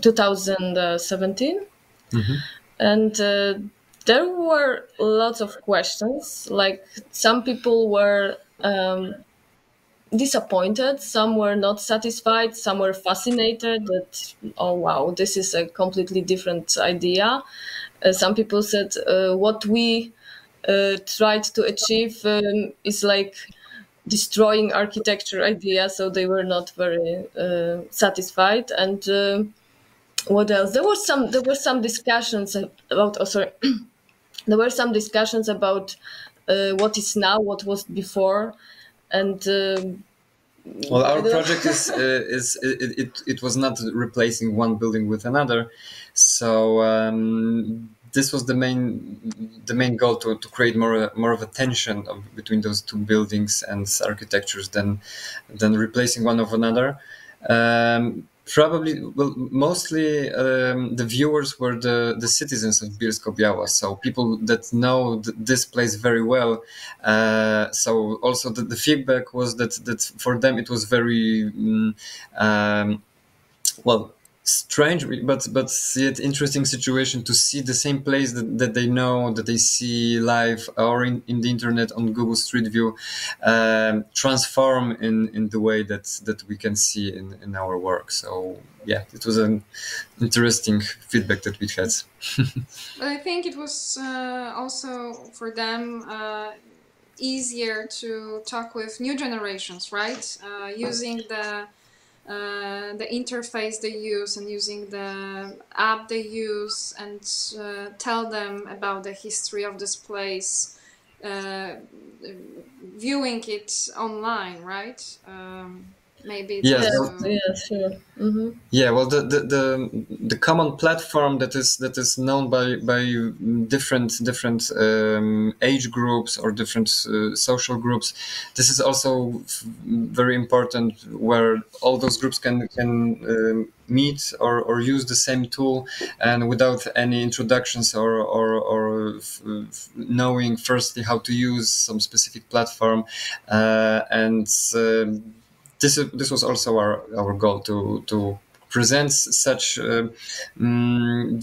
2017 mm-hmm. and uh, there were lots of questions. Like some people were um, disappointed, some were not satisfied, some were fascinated that, oh wow, this is a completely different idea. Uh, some people said uh, what we uh, tried to achieve um, is like destroying architecture idea, so they were not very uh, satisfied. And uh, what else? There was some. There were some discussions about. Oh, sorry. there were some discussions about uh, what is now, what was before, and. Uh, well, our project is uh, is it, it, it was not replacing one building with another, so um, this was the main the main goal to, to create more more of a tension of, between those two buildings and architectures than than replacing one of another. Um, probably well mostly um, the viewers were the the citizens of Bielsko-Biała so people that know th- this place very well uh, so also the, the, feedback was that that for them it was very mm, um, well strange but but yet interesting situation to see the same place that, that they know that they see live or in, in the internet on google street view um, transform in in the way that that we can see in in our work. So yeah it was an interesting feedback that we had. But i think it was uh, also for them uh, easier to talk with new generations right? Uh, using the uh, the interface they use and using the app they use and uh, tell them about the history of this place viewing it online, right? Um, maybe yes, yes, sure. Mm-hmm. yeah well the, the, the the common platform that is that is known by by different different um, age groups or different uh, social groups this is also very important where all those groups can can um, meet or, or use the same tool and without any introductions or, or, or f- f- knowing firstly how to use some specific platform uh, and um, this is, this was also our our goal to to present such uh, um,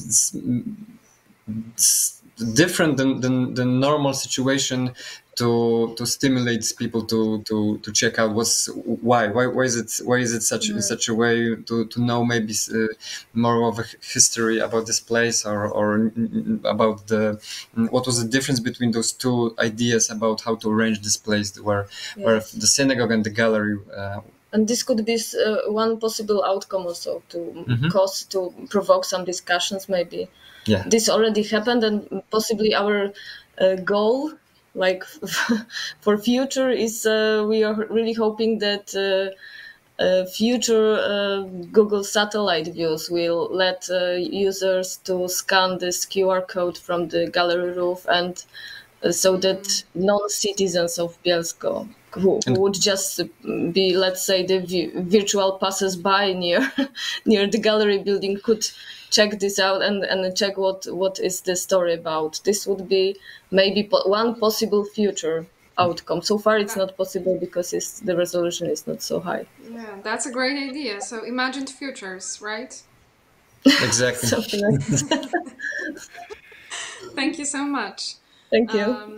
different than, than the normal situation to to stimulate people to to to check out what's why why why is it why is it such in such a way to to know maybe uh, more of a history about this place or or about the what was the difference between those two ideas about how to arrange this place where yeah. where the synagogue and the gallery uh, and this could be uh, one possible outcome also to mm-hmm. cause to provoke some discussions maybe yeah this already happened and possibly our uh, goal like for future is uh, we are really hoping that uh, uh, future uh, Google satellite views will let uh, users to scan this QR code from the gallery roof, and uh, so that non-citizens of Bielsko who, who would just be, let's say, the virtual passers-by near near the gallery building could check this out and, and check what, what is the story about. This would be maybe po- one possible future outcome. So far, it's not possible because it's, the resolution is not so high. Yeah, that's a great idea. So imagined futures, right? Exactly. like Thank you so much. Thank you. Um,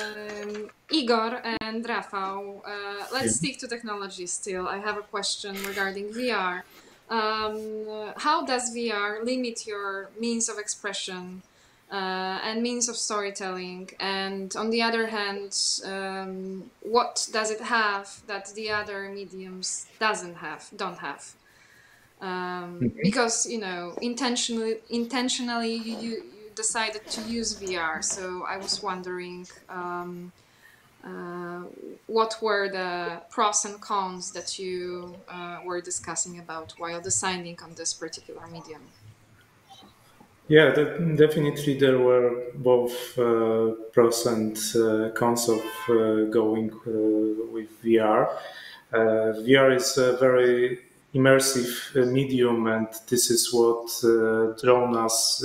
um, Igor and Rafał, uh, let's stick to technology still. I have a question regarding VR. Um, how does VR limit your means of expression uh, and means of storytelling? And on the other hand, um, what does it have that the other mediums doesn't have, don't have? Um, mm-hmm. Because you know, intentionally, intentionally, you, you, decided to use VR. So I was wondering. Uh, what were the pros and cons that you uh, were discussing about while designing on this particular medium? Yeah, definitely there were both uh, pros and uh, cons of uh, going uh, with VR. VR is a very immersive medium, and this is what drawn us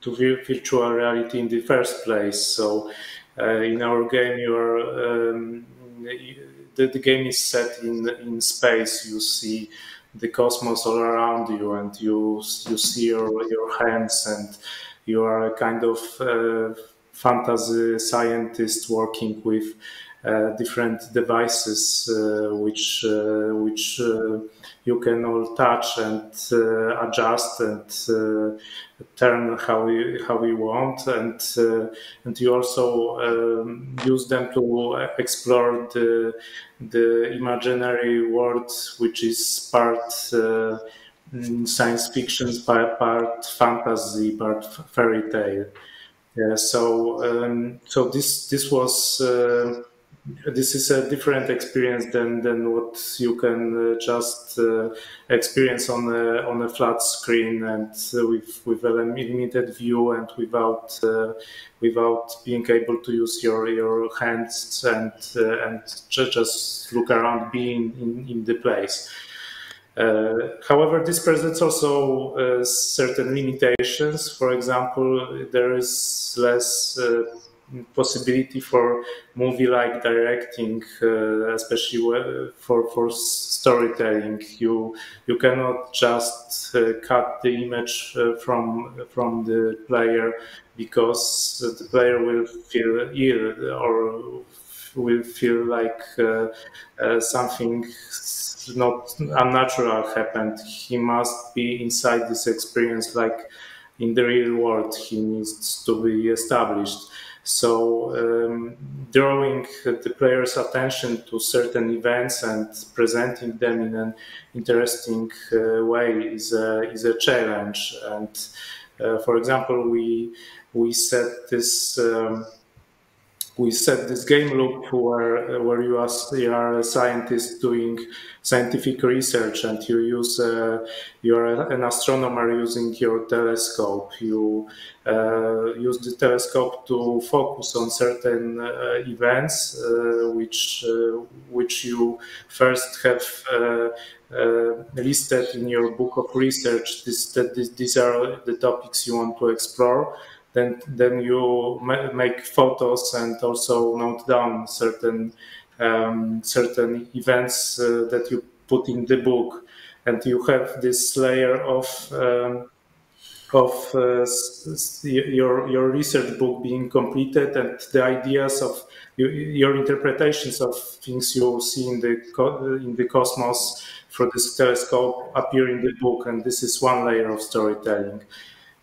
to virtual reality in the first place. So uh, in our game, you are um, the, the game is set in in space. You see the cosmos all around you, and you you see your your hands, and you are a kind of uh, fantasy scientist working with uh, different devices uh, which uh, which uh, you can all touch and adjust and turn how we how we want and and you also um, use them to explore the the imaginary world which is part science fiction, part fantasy, part fairy tale. Yeah, so um, so this this was uh, this is a different experience than than what you can uh, just uh, experience on a on a flat screen and uh, with with a limited view and without uh, without being able to use your your hands and uh, and just look around being in, in the place. Uh, however, this presents also certain limitations. For example, there is less possibility for movie-like directing, uh, especially for for storytelling. You you cannot just uh, cut the image uh, from from the player because the player will feel ill or will feel like uh, uh, something not unnatural happened. He must be inside this experience like in the real world. He needs to be established. So um, drawing the player's attention to certain events and presenting them in an interesting uh, way is a, is a challenge. And uh, for example, we we set this um, we set this game loop where where you are, you are a scientist doing scientific research and you use uh, you're an astronomer using your telescope. You uh, use the telescope to focus on certain uh, events uh, which uh, which you first have uh, listed in your book of research. This, that these are the topics you want to explore then then you make photos and also note down certain um, certain events uh, that you put in the book, and you have this layer of um, of uh, your your research book being completed and the ideas of your interpretations of things you see in the in the cosmos for this telescope appear in the book. And this is one layer of storytelling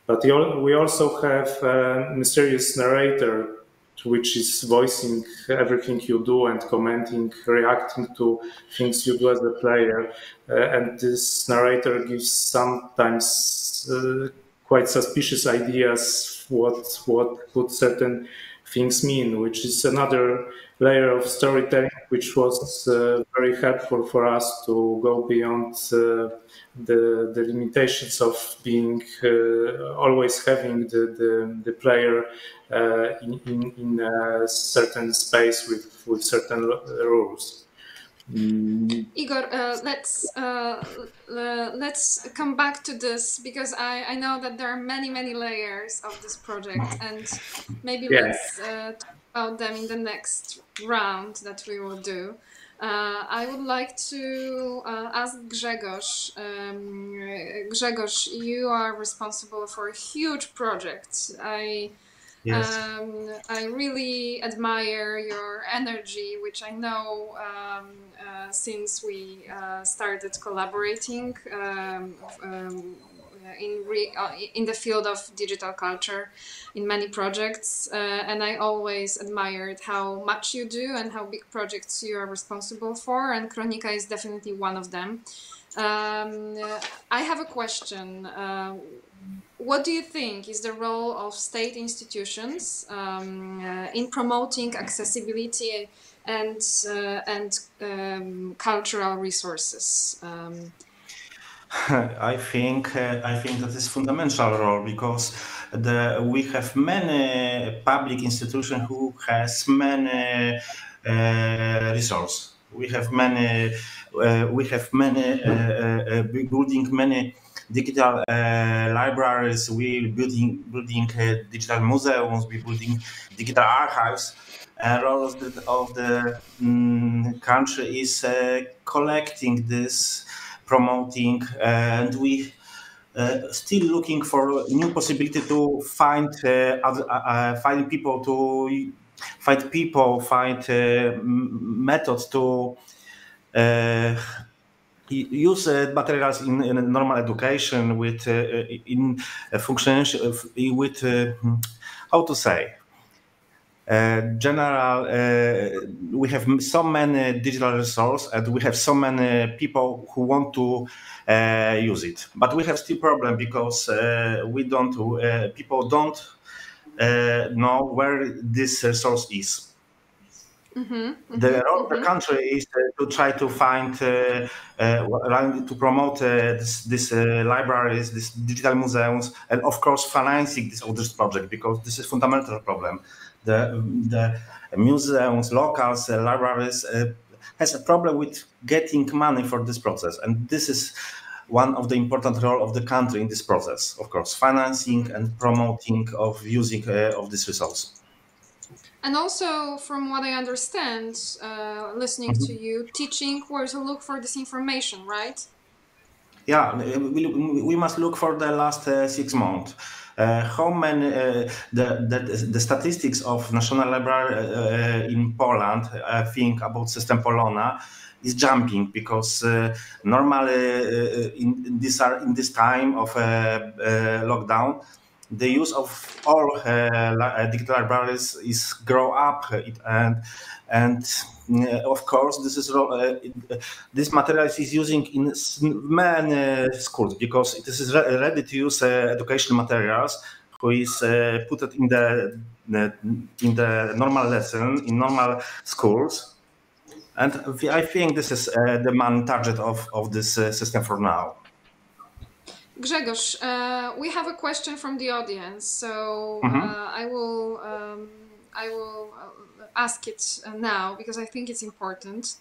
but we also have a mysterious narrator, which is voicing everything you do and commenting, reacting to things you do as a player. Uh, and this narrator gives sometimes uh, quite suspicious ideas what what could certain things mean, which is another layer of storytelling, which was uh, very helpful for us to go beyond uh, the, the limitations of being uh, always having the, the, the player uh, in, in, in, a certain space with, with certain rules. Mm. Igor, uh, let's uh, uh, let's come back to this because I, I know that there are many many layers of this project, and maybe yeah. let's uh, talk about them in the next round that we will do. Uh, I would like to uh, ask Grzegorz. Um, Grzegorz, you are responsible for a huge project. I yes. um, I really admire your energy, which I know um, uh, since we uh, started collaborating um, um, in re, uh, in the field of digital culture in many projects uh, and I always admired how much you do and how big projects you are responsible for and Kronika is definitely one of them. Um, I have a question. Uh, what do you think is the role of state institutions um, uh, in promoting accessibility and uh, and um, cultural resources? Um, I think uh, I think that is fundamental role because the we have many public institutions who has many uh, resources. We have many uh, we have many uh, uh, building many digital libraries. We building building digital museums. we're building digital archives. And role of the, of the um, country is collecting this promoting, and we uh, still looking for new possibility to find uh, uh, uh find people to find people find uh, methods to uh, use materials in, in, normal education with in function with how to say uh, general, uh, we have so many digital resources and we have so many people who want to uh, use it. But we have still problem because uh, we don't, uh, people don't uh, know where this resource is. Mm-hmm, mm-hmm, the role of the mm-hmm. country is to try to find, to promote this, this libraries, these digital museums, and of course financing this this project because this is fundamental problem the, the museums, locals, uh, libraries uh, has a problem with getting money for this process. And this is one of the important role of the country in this process, of course, financing and promoting of using uh, of this resource. And also, from what I understand, uh, listening mm -hmm. to you, teaching where to look for this information, right? Yeah, we, we must look for the last uh, six months. Uh, how many uh, the, the, the statistics of National Library uh, in Poland, I think about System Polona, is jumping because uh, normally uh, in, this in this time of uh, lockdown, the use of all uh, uh, digital libraries is grow up uh, and and of course this is this material is using in many schools because it is ready to use educational materials who is put it in the in the normal lesson in normal schools. And I think this is the main target of, of this system for now. Grzegorz, uh, we have a question from the audience, so mm-hmm. uh, I will um, I will ask it now because I think it's important.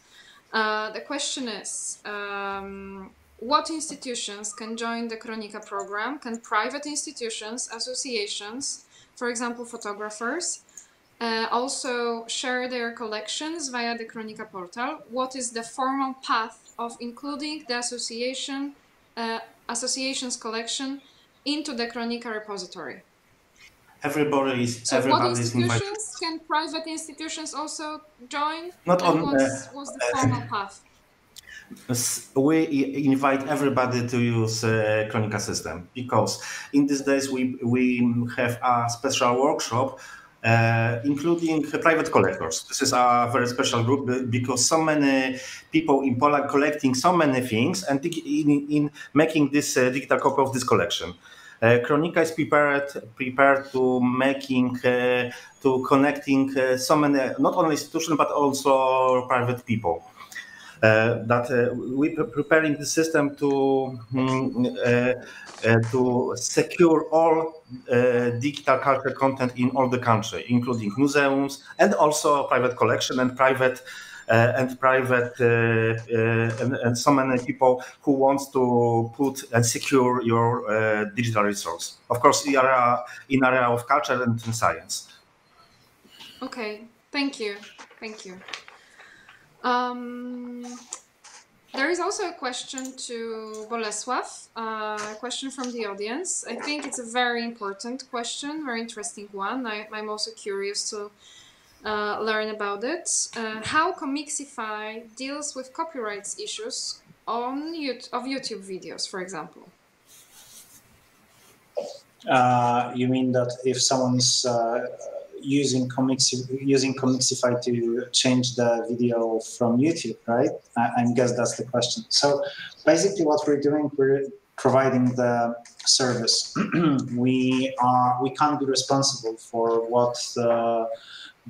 Uh, the question is um, What institutions can join the Kronika program? Can private institutions, associations, for example, photographers, uh, also share their collections via the Kronika portal? What is the formal path of including the association uh, association's collection into the Kronika repository? everybody is so everybody what is invited. Can private institutions also join? Not on. What's, uh, what's the formal path? We invite everybody to use uh, Kronika system because in these days we we have a special workshop uh, including private collectors. This is a very special group because so many people in Poland collecting so many things and in, in making this uh, digital copy of this collection. Uh, Kronika is prepared prepared to making uh, to connecting uh, so many not only institutions but also private people. Uh, that uh, we preparing the system to um, uh, to secure all digital culture content in all the country, including museums and also private collection and private uh, and private uh, uh, and, and, so many people who want to put and secure your digital resource. Of course, in area in area of culture and science. Okay, thank you, thank you. Um, there is also a question to Bolesław, uh, a question from the audience. I think it's a very important question, very interesting one. I, am also curious to uh, learn about it. Uh, how Comixify deals with copyrights issues on of YouTube videos, for example. Uh, you mean that if someone is uh, using Comixify, using Comixify to change the video from YouTube, right? I, I guess that's the question. So basically, what we're doing, we're providing the service. we are we can't be responsible for what the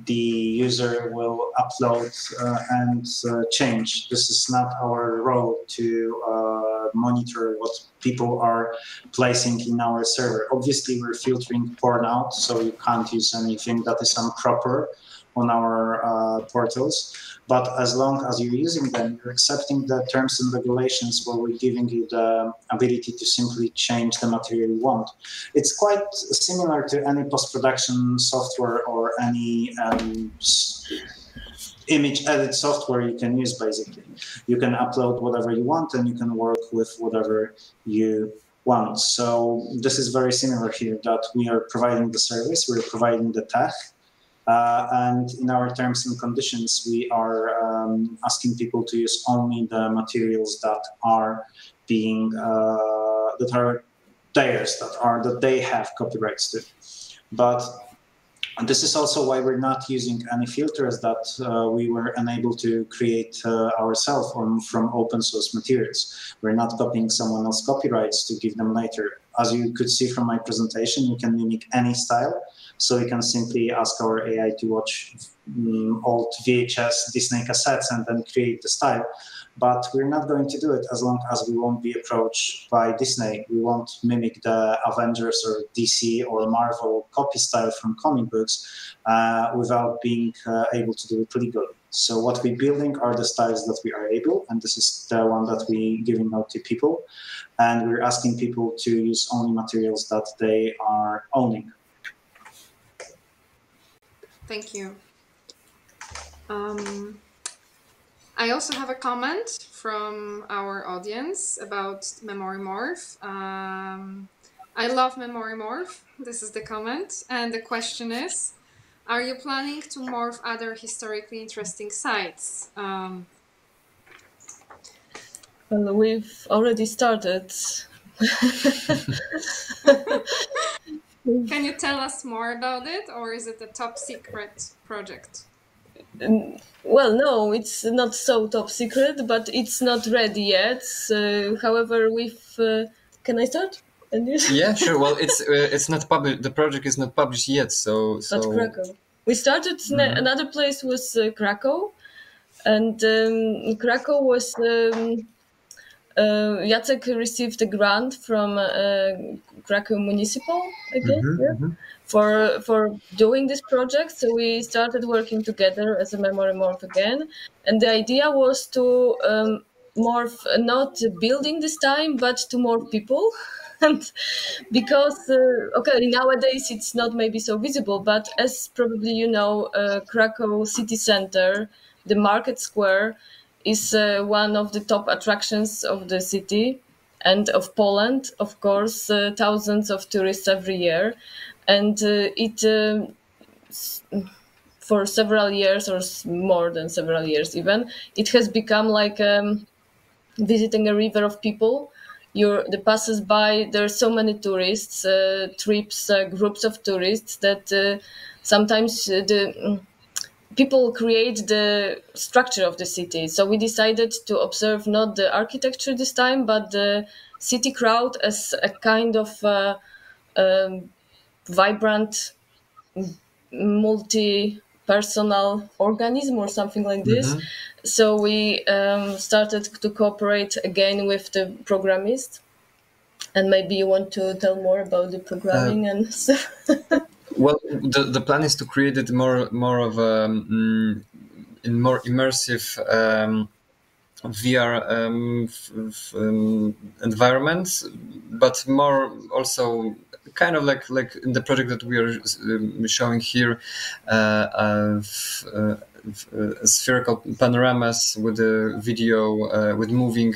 the user will upload uh, and uh, change. This is not our role to uh, monitor what people are placing in our server. Obviously, we're filtering porn out, so you can't use anything that is improper on our uh, portals. But as long as you're using them, you're accepting the terms and regulations where we're giving you the ability to simply change the material you want. It's quite similar to any post-production software or any um, image edit software you can use basically. You can upload whatever you want and you can work with whatever you want. So this is very similar here that we are providing the service, we're providing the tech, uh, and in our terms and conditions, we are um, asking people to use only the materials that are being uh, that are theirs, that are that they have copyrights to. But this is also why we're not using any filters that uh, we were unable to create uh, ourselves from open source materials. We're not copying someone else's copyrights to give them later. As you could see from my presentation, you can mimic any style so we can simply ask our AI to watch um, old VHS Disney cassettes and then create the style. But we're not going to do it as long as we won't be approached by Disney. We won't mimic the Avengers or DC or Marvel copy style from comic books uh, without being uh, able to do it legally. So what we're building are the styles that we are able, and this is the one that we're giving out to people. And we're asking people to use only materials that they are owning. Thank you. Um, I also have a comment from our audience about Memorymorph. Um, I love Memorymorph. This is the comment. And the question is Are you planning to morph other historically interesting sites? Um, well, we've already started. Can you tell us more about it, or is it a top secret project? Well, no, it's not so top secret, but it's not ready yet. So, however, we've. Uh, can I start? Yeah, sure. Well, it's uh, it's not published. The project is not published yet, so so. But Krakow. We started mm-hmm. another place was uh, Krakow, and um, Krakow was. Um, uh, Jacek received a grant from uh, Krakow Municipal, I guess, mm-hmm, yeah, mm-hmm. for for doing this project. So we started working together as a Memorymorph again, and the idea was to um, morph not building this time, but to more people. and because uh, okay nowadays it's not maybe so visible but as probably you know uh, krakow city center the market square is uh, one of the top attractions of the city and of Poland. Of course, uh, thousands of tourists every year, and uh, it uh, for several years or more than several years even it has become like um, visiting a river of people you're the passes by there are so many tourists uh, trips uh, groups of tourists that uh, sometimes the people create the structure of the city. So we decided to observe not the architecture this time, but the city crowd as a kind of uh, um, vibrant, multi-personal organism or something like this. Mm-hmm. So we um, started to cooperate again with the programmist. And maybe you want to tell more about the programming uh, and stuff. Well, the, the plan is to create it more more of a um, more immersive um, VR um, f- um, environment, but more also kind of like like in the project that we are um, showing here. Uh, uh, Uh, spherical panoramas with the video, uh, with moving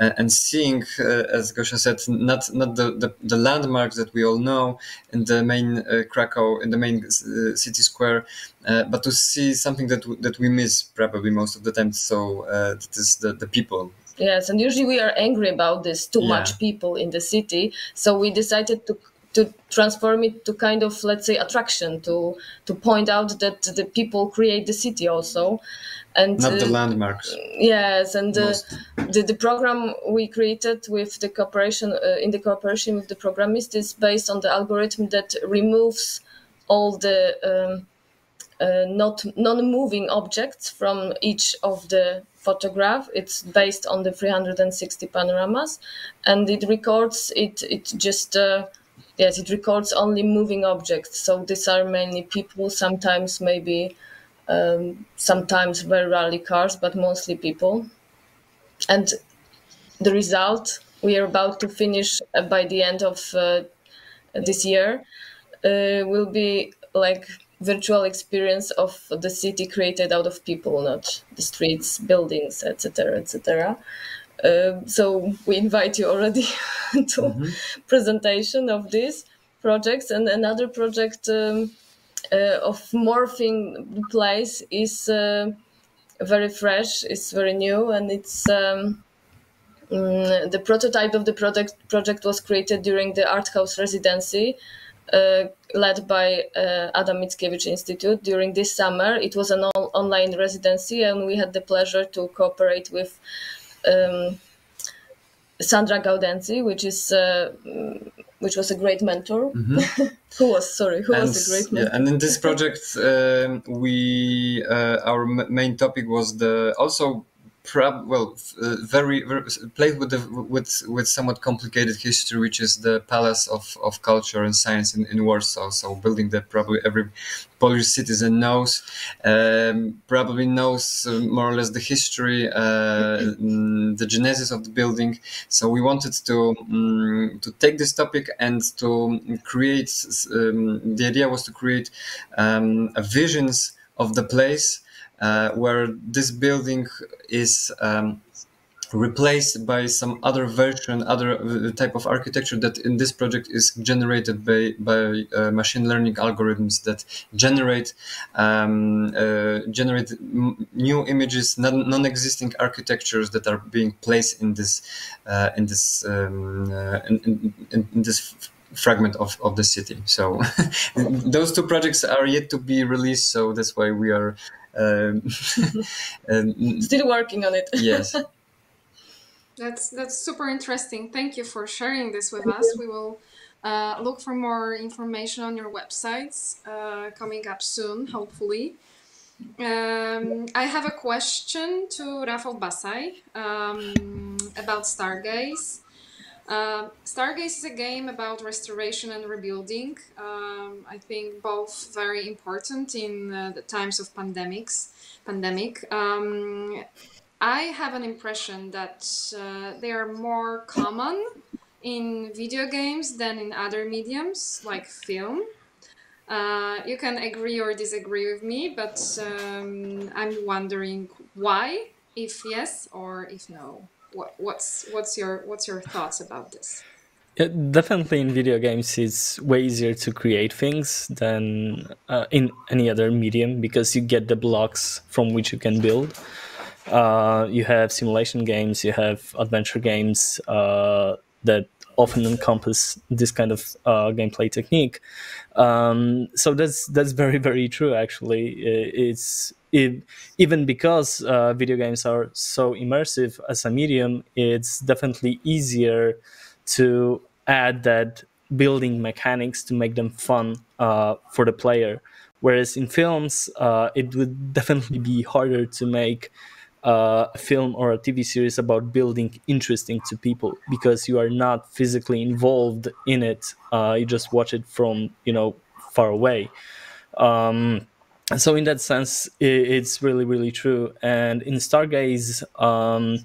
uh, and seeing, uh, as Gosia said, not not the, the, the, landmarks that we all know in the main uh, Krakow, in the main city square, but to see something that that we miss probably most of the time. So that is the, the people Yes, and usually we are angry about this too yeah. much people in the city. So we decided to to transform it to kind of let's say attraction to to point out that the people create the city also. And not the uh, landmarks. Yes and uh, the, the program we created with the cooperation uh, in the cooperation with the programmist is based on the algorithm that removes all the um, uh, not non-moving objects from each of the photograph. It's based on the 360 panoramas and it records it it just uh, yes it records only moving objects. So these are mainly people sometimes maybe um, sometimes very rarely cars but mostly people. And the result we are about to finish uh, by the end of uh, this year uh, will be like virtual experience of the city created out of people not the streets buildings etc etc um, so we invite you already to mm-hmm. presentation of these projects and another project um, uh, of morphing place is uh, very fresh it's very new and it's um, mm, the prototype of the project project was created during the art house residency uh, led by uh, Adam Mickiewicz Institute during this summer. It was an all- online residency, and we had the pleasure to cooperate with um, Sandra Gaudenzi, which is uh, which was a great mentor. Mm-hmm. who was sorry? Who and, was a great mentor? Yeah, and in this project, uh, we uh, our main topic was the also well, uh, very, very played with the with with somewhat complicated history, which is the Palace of, of Culture and Science in, in Warsaw. So building that probably every Polish citizen knows, um, probably knows uh, more or less the history, uh, the genesis of the building. So we wanted to um, to take this topic and to create. Um, the idea was to create um, visions of the place where this building is um, replaced by some other version, other uh, type of architecture that in this project is generated by, by uh, machine learning algorithms that generate um, uh, generate new images, non- existing architectures that are being placed in this uh, in this um, uh, in, in, in, this fragment of, of the city. So those two projects are yet to be released. So that's why we are um, Still working on it. yes. That's that's super interesting. Thank you for sharing this with us. We will uh, look for more information on your websites uh, coming up soon, hopefully. Um, I have a question to Rafał Basaj um, about Stargaze. Uh, Stargaze is a game about restoration and rebuilding. Um, I think both very important in uh, the times of pandemics. Pandemic. Um, I have an impression that uh, they are more common in video games than in other mediums like film. Uh, you can agree or disagree with me, but um, I'm wondering why, if yes or if no. What, what's what's your what's your thoughts about this? Yeah, definitely in video games it's way easier to create things than uh, in any other medium because you get the blocks from which you can build. Uh, you have simulation games, you have adventure games uh, that often encompass this kind of uh, gameplay technique. Um, so that's that's very very true. Actually, it's it, even because uh, video games are so immersive as a medium, it's definitely easier to add that building mechanics to make them fun uh, for the player. Whereas in films, uh, it would definitely be harder to make uh, a film or a TV series about building interesting to people because you are not physically involved in it. Uh, you just watch it from you know far away. Um, so in that sense, it, it's really really true. And in Stargaze, um,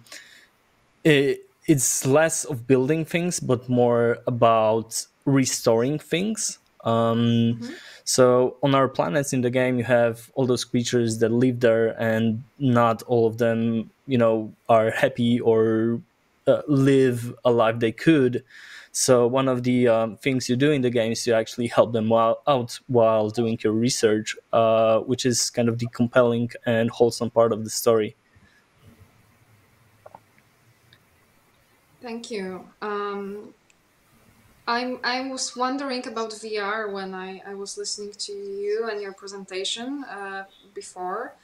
it, it's less of building things, but more about restoring things. Um, mm-hmm. So on our planets in the game, you have all those creatures that live there, and not all of them, you know, are happy or uh, live a life they could. So one of the um, things you do in the game is to actually help them while, out while doing your research, uh, which is kind of the compelling and wholesome part of the story. Thank you. Um, I'm, I was wondering about VR when I, I was listening to you and your presentation uh, before.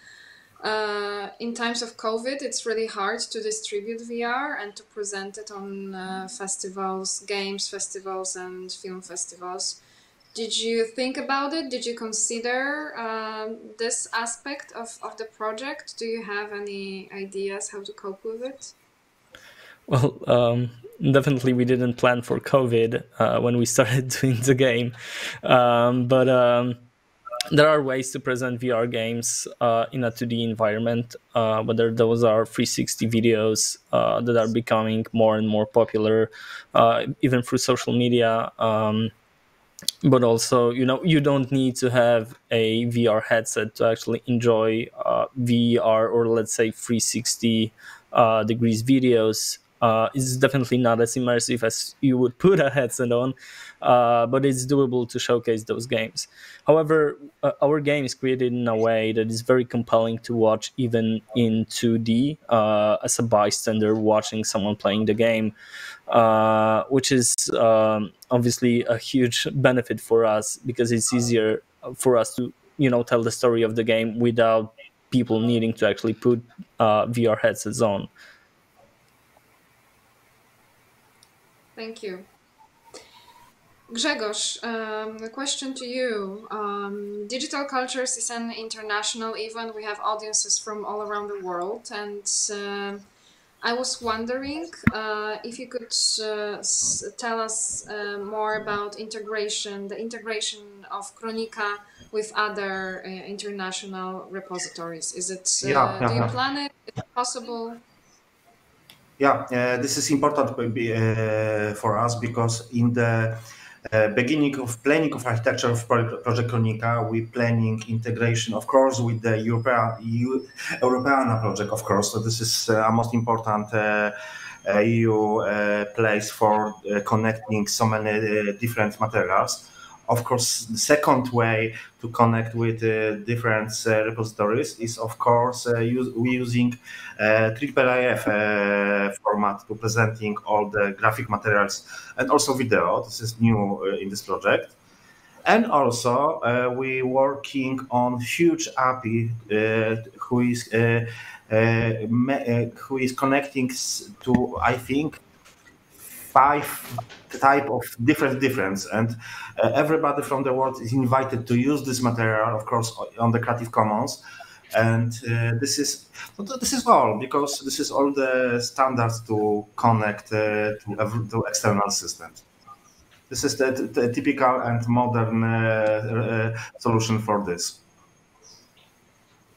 Uh, in times of COVID, it's really hard to distribute VR and to present it on uh, festivals, games festivals, and film festivals. Did you think about it? Did you consider um, this aspect of, of the project? Do you have any ideas how to cope with it? Well, um, definitely we didn't plan for COVID uh, when we started doing the game, um, but um, there are ways to present VR games uh, in a 2D environment. Uh, whether those are 360 videos uh, that are becoming more and more popular, uh, even through social media. Um, but also, you know, you don't need to have a VR headset to actually enjoy uh, VR or let's say 360 degrees videos uh, it's definitely not as immersive as you would put a headset on, uh, but it's doable to showcase those games. However, uh, our game is created in a way that is very compelling to watch even in 2D uh, as a bystander watching someone playing the game, uh, which is um, obviously a huge benefit for us because it's easier for us to you know tell the story of the game without people needing to actually put uh, VR headsets on. Thank you. Grzegorz, um, a question to you. Um, Digital Cultures is an international event. We have audiences from all around the world. And uh, I was wondering uh, if you could uh, tell us uh, more about integration, the integration of Kronika with other uh, international repositories. Is it, uh, yeah, do you plan it? Is it possible? Yeah, uh, this is important uh, for us because in the uh, beginning of planning of architecture of Project Kronika, we planning integration, of course, with the Europeana EU, project, of course. So this is a most important uh, EU uh, place for uh, connecting so many different materials. Of course, the second way to connect with uh, different uh, repositories is, of course, uh, use, we using IIIF format to presenting all the graphic materials and also video. This is new in this project. And also, uh, we working on huge API, uh, who is uh, who is connecting to, I think, five type of different difference. And uh, everybody from the world is invited to use this material of course on the creative commons. And uh, this is this is all because this is all the standards to connect uh, to, to external systems. This is the, the typical and modern uh, uh, solution for this.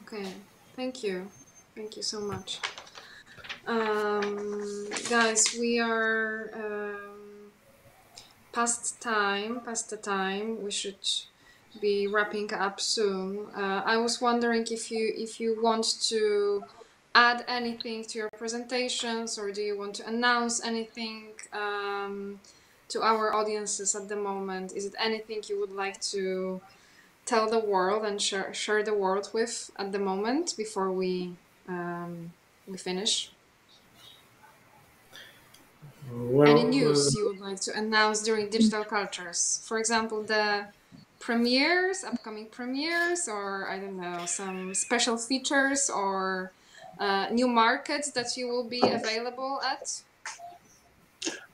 Okay. Thank you. Thank you so much um, guys we are um, past time past the time we should be wrapping up soon. Uh, I was wondering if you if you want to add anything to your presentations or do you want to announce anything um, to our audiences at the moment? Is it anything you would like to tell the world and share, share the world with at the moment before we um, we finish? Well, Any news uh, you would like to announce during digital cultures? For example, the premieres, upcoming premieres, or I don't know, some special features or uh, new markets that you will be available at?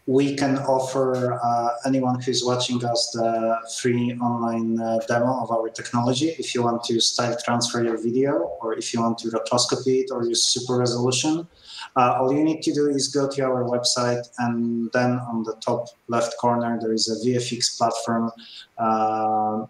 We can offer uh, anyone who's watching us the free online uh, demo of our technology. If you want to style transfer your video, or if you want to rotoscopy it or use super resolution, uh, all you need to do is go to our website and then on the top left corner there is a VFX platform uh,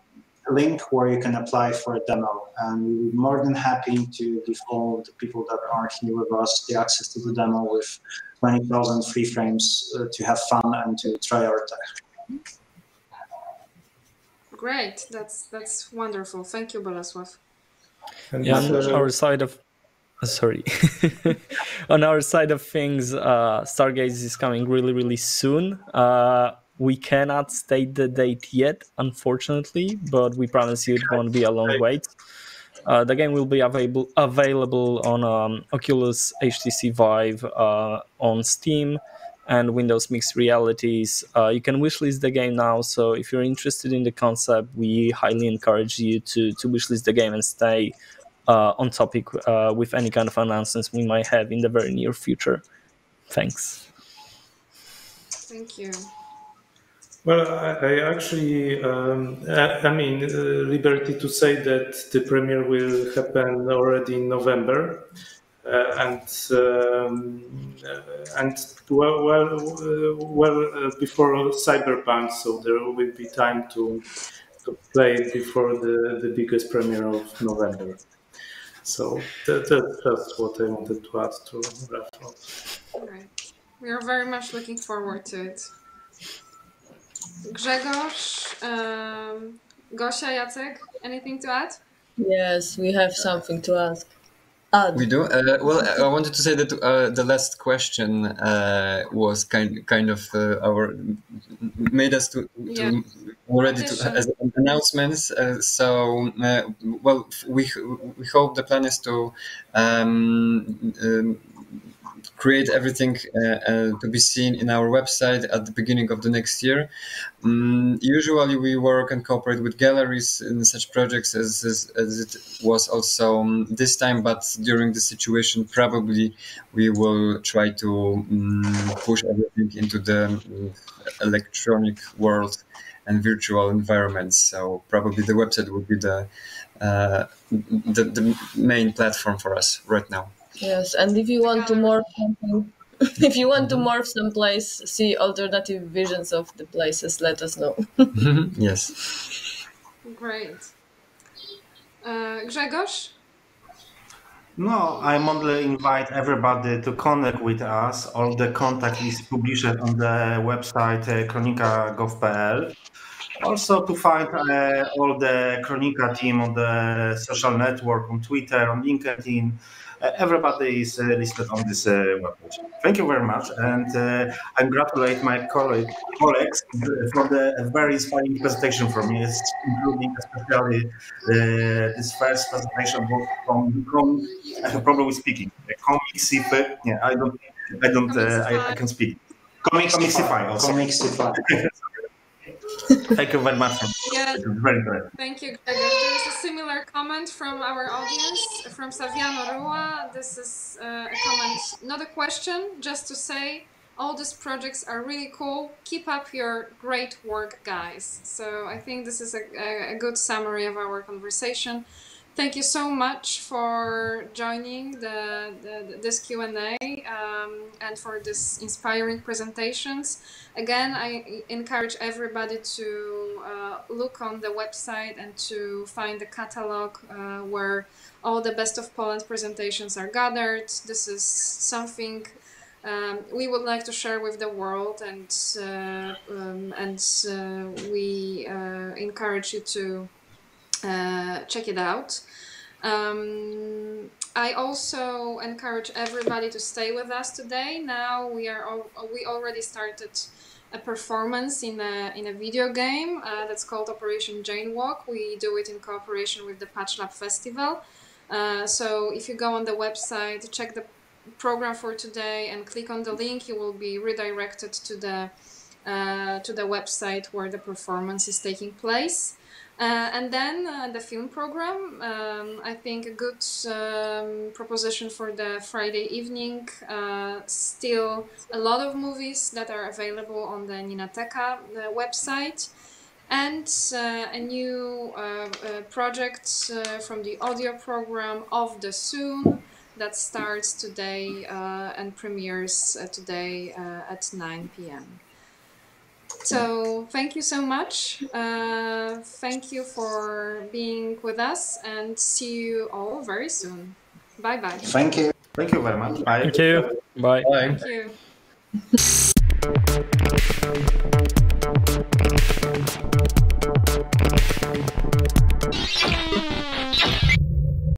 link where you can apply for a demo. And we'll be more than happy to give all the people that are here with us the access to the demo with 20,000 free frames uh, to have fun and to try our tech. Great, that's that's wonderful. Thank you, Bolesław. Yeah, on our side of uh, sorry. On our side of things uh, stargaze is coming really really soon. Uh, we cannot state the date yet unfortunately but we promise you it won't be a long wait. Uh, the game will be available available on um, oculus htc vive uh, on steam and windows mixed realities. Uh, you can wishlist the game now so if you're interested in the concept we highly encourage you to to wishlist the game and stay on topic uh, with any kind of announcements we might have in the very near future. Thanks. Thank you. Well, I, I actually, um, I, I, mean, uh, liberty to say that the premiere will happen already in November, uh, and um, uh, and well, well, uh, before Cyberpunk, so there will be time to to play it before the the biggest premiere of November. So that, that, that's what I wanted to add to Rafał. Right. We are very much looking forward to it. Grzegorz, um, Gosia, Jacek, anything to add? Yes, we have something to ask. We do. Uh, well, I wanted to say that uh, the last question uh, was kind kind of uh, our made us to, to yeah already to, as announcements. Uh, so, uh, well, we we hope the plan is to um, um, create everything uh, uh, to be seen in our website at the beginning of the next year. Um, usually, we work and cooperate with galleries in such projects as, as, as it was also um, this time. But during the situation, probably we will try to um, push everything into the um, electronic world and virtual environments. So probably the website would be the, uh, the, the main platform for us right now. Yes, and if you want to morph something, if you want to morph some place, see alternative visions of the places, let us know. yes. Great. Uh, Grzegorz? No, I'm only invite everybody to connect with us. All the contact is published on the website uh, kronika.gov.pl. Also to find uh, all the Kronika team on the social network, on Twitter, on LinkedIn. Uh, everybody is uh, listed on this uh, webpage. Thank you very much, and uh, I congratulate my colleague, colleagues for the very inspiring presentation from me, including especially uh, this first presentation from, from I have a problem with speaking. Comixify. Yeah, I don't, I don't, I, I, can speak. Comixify. Comixify. Thank you very much. Yeah. Very good. Thank you, Gregor. There is a similar comment from our audience, from Saviano Rua. This is uh, a comment, not a question, just to say all these projects are really cool. Keep up your great work, guys. So I think this is a, a good summary of our conversation. Thank you so much for joining the, the this Q&A um, and for this inspiring presentations. Again, I encourage everybody to uh, look on the website and to find the catalog uh, where all the Best of Poland presentations are gathered. This is something um, we would like to share with the world and, uh, um, and uh, we uh, encourage you to check it out. Um, I also encourage everybody to stay with us today. Now we are al we already started a performance in a in a video game uh, that's called Operation Jane Walk. We do it in cooperation with the Patch Lab Festival. Uh, so if you go on the website, check the program for today, and click on the link, you will be redirected to the uh, to the website where the performance is taking place. Uh, and then uh, the film program, um, I think a good um, proposition for the Friday evening. Uh, still a lot of movies that are available on the Ninateka the website. And uh, a new uh, uh, project from the audio program of the Soon that starts today and premieres today at 9 p.m. So thank you so much. Uh, thank you for being with us and see you all very soon. Bye bye. Thank you. Thank you very much. Bye. Thank you. Bye. Bye. Thank you.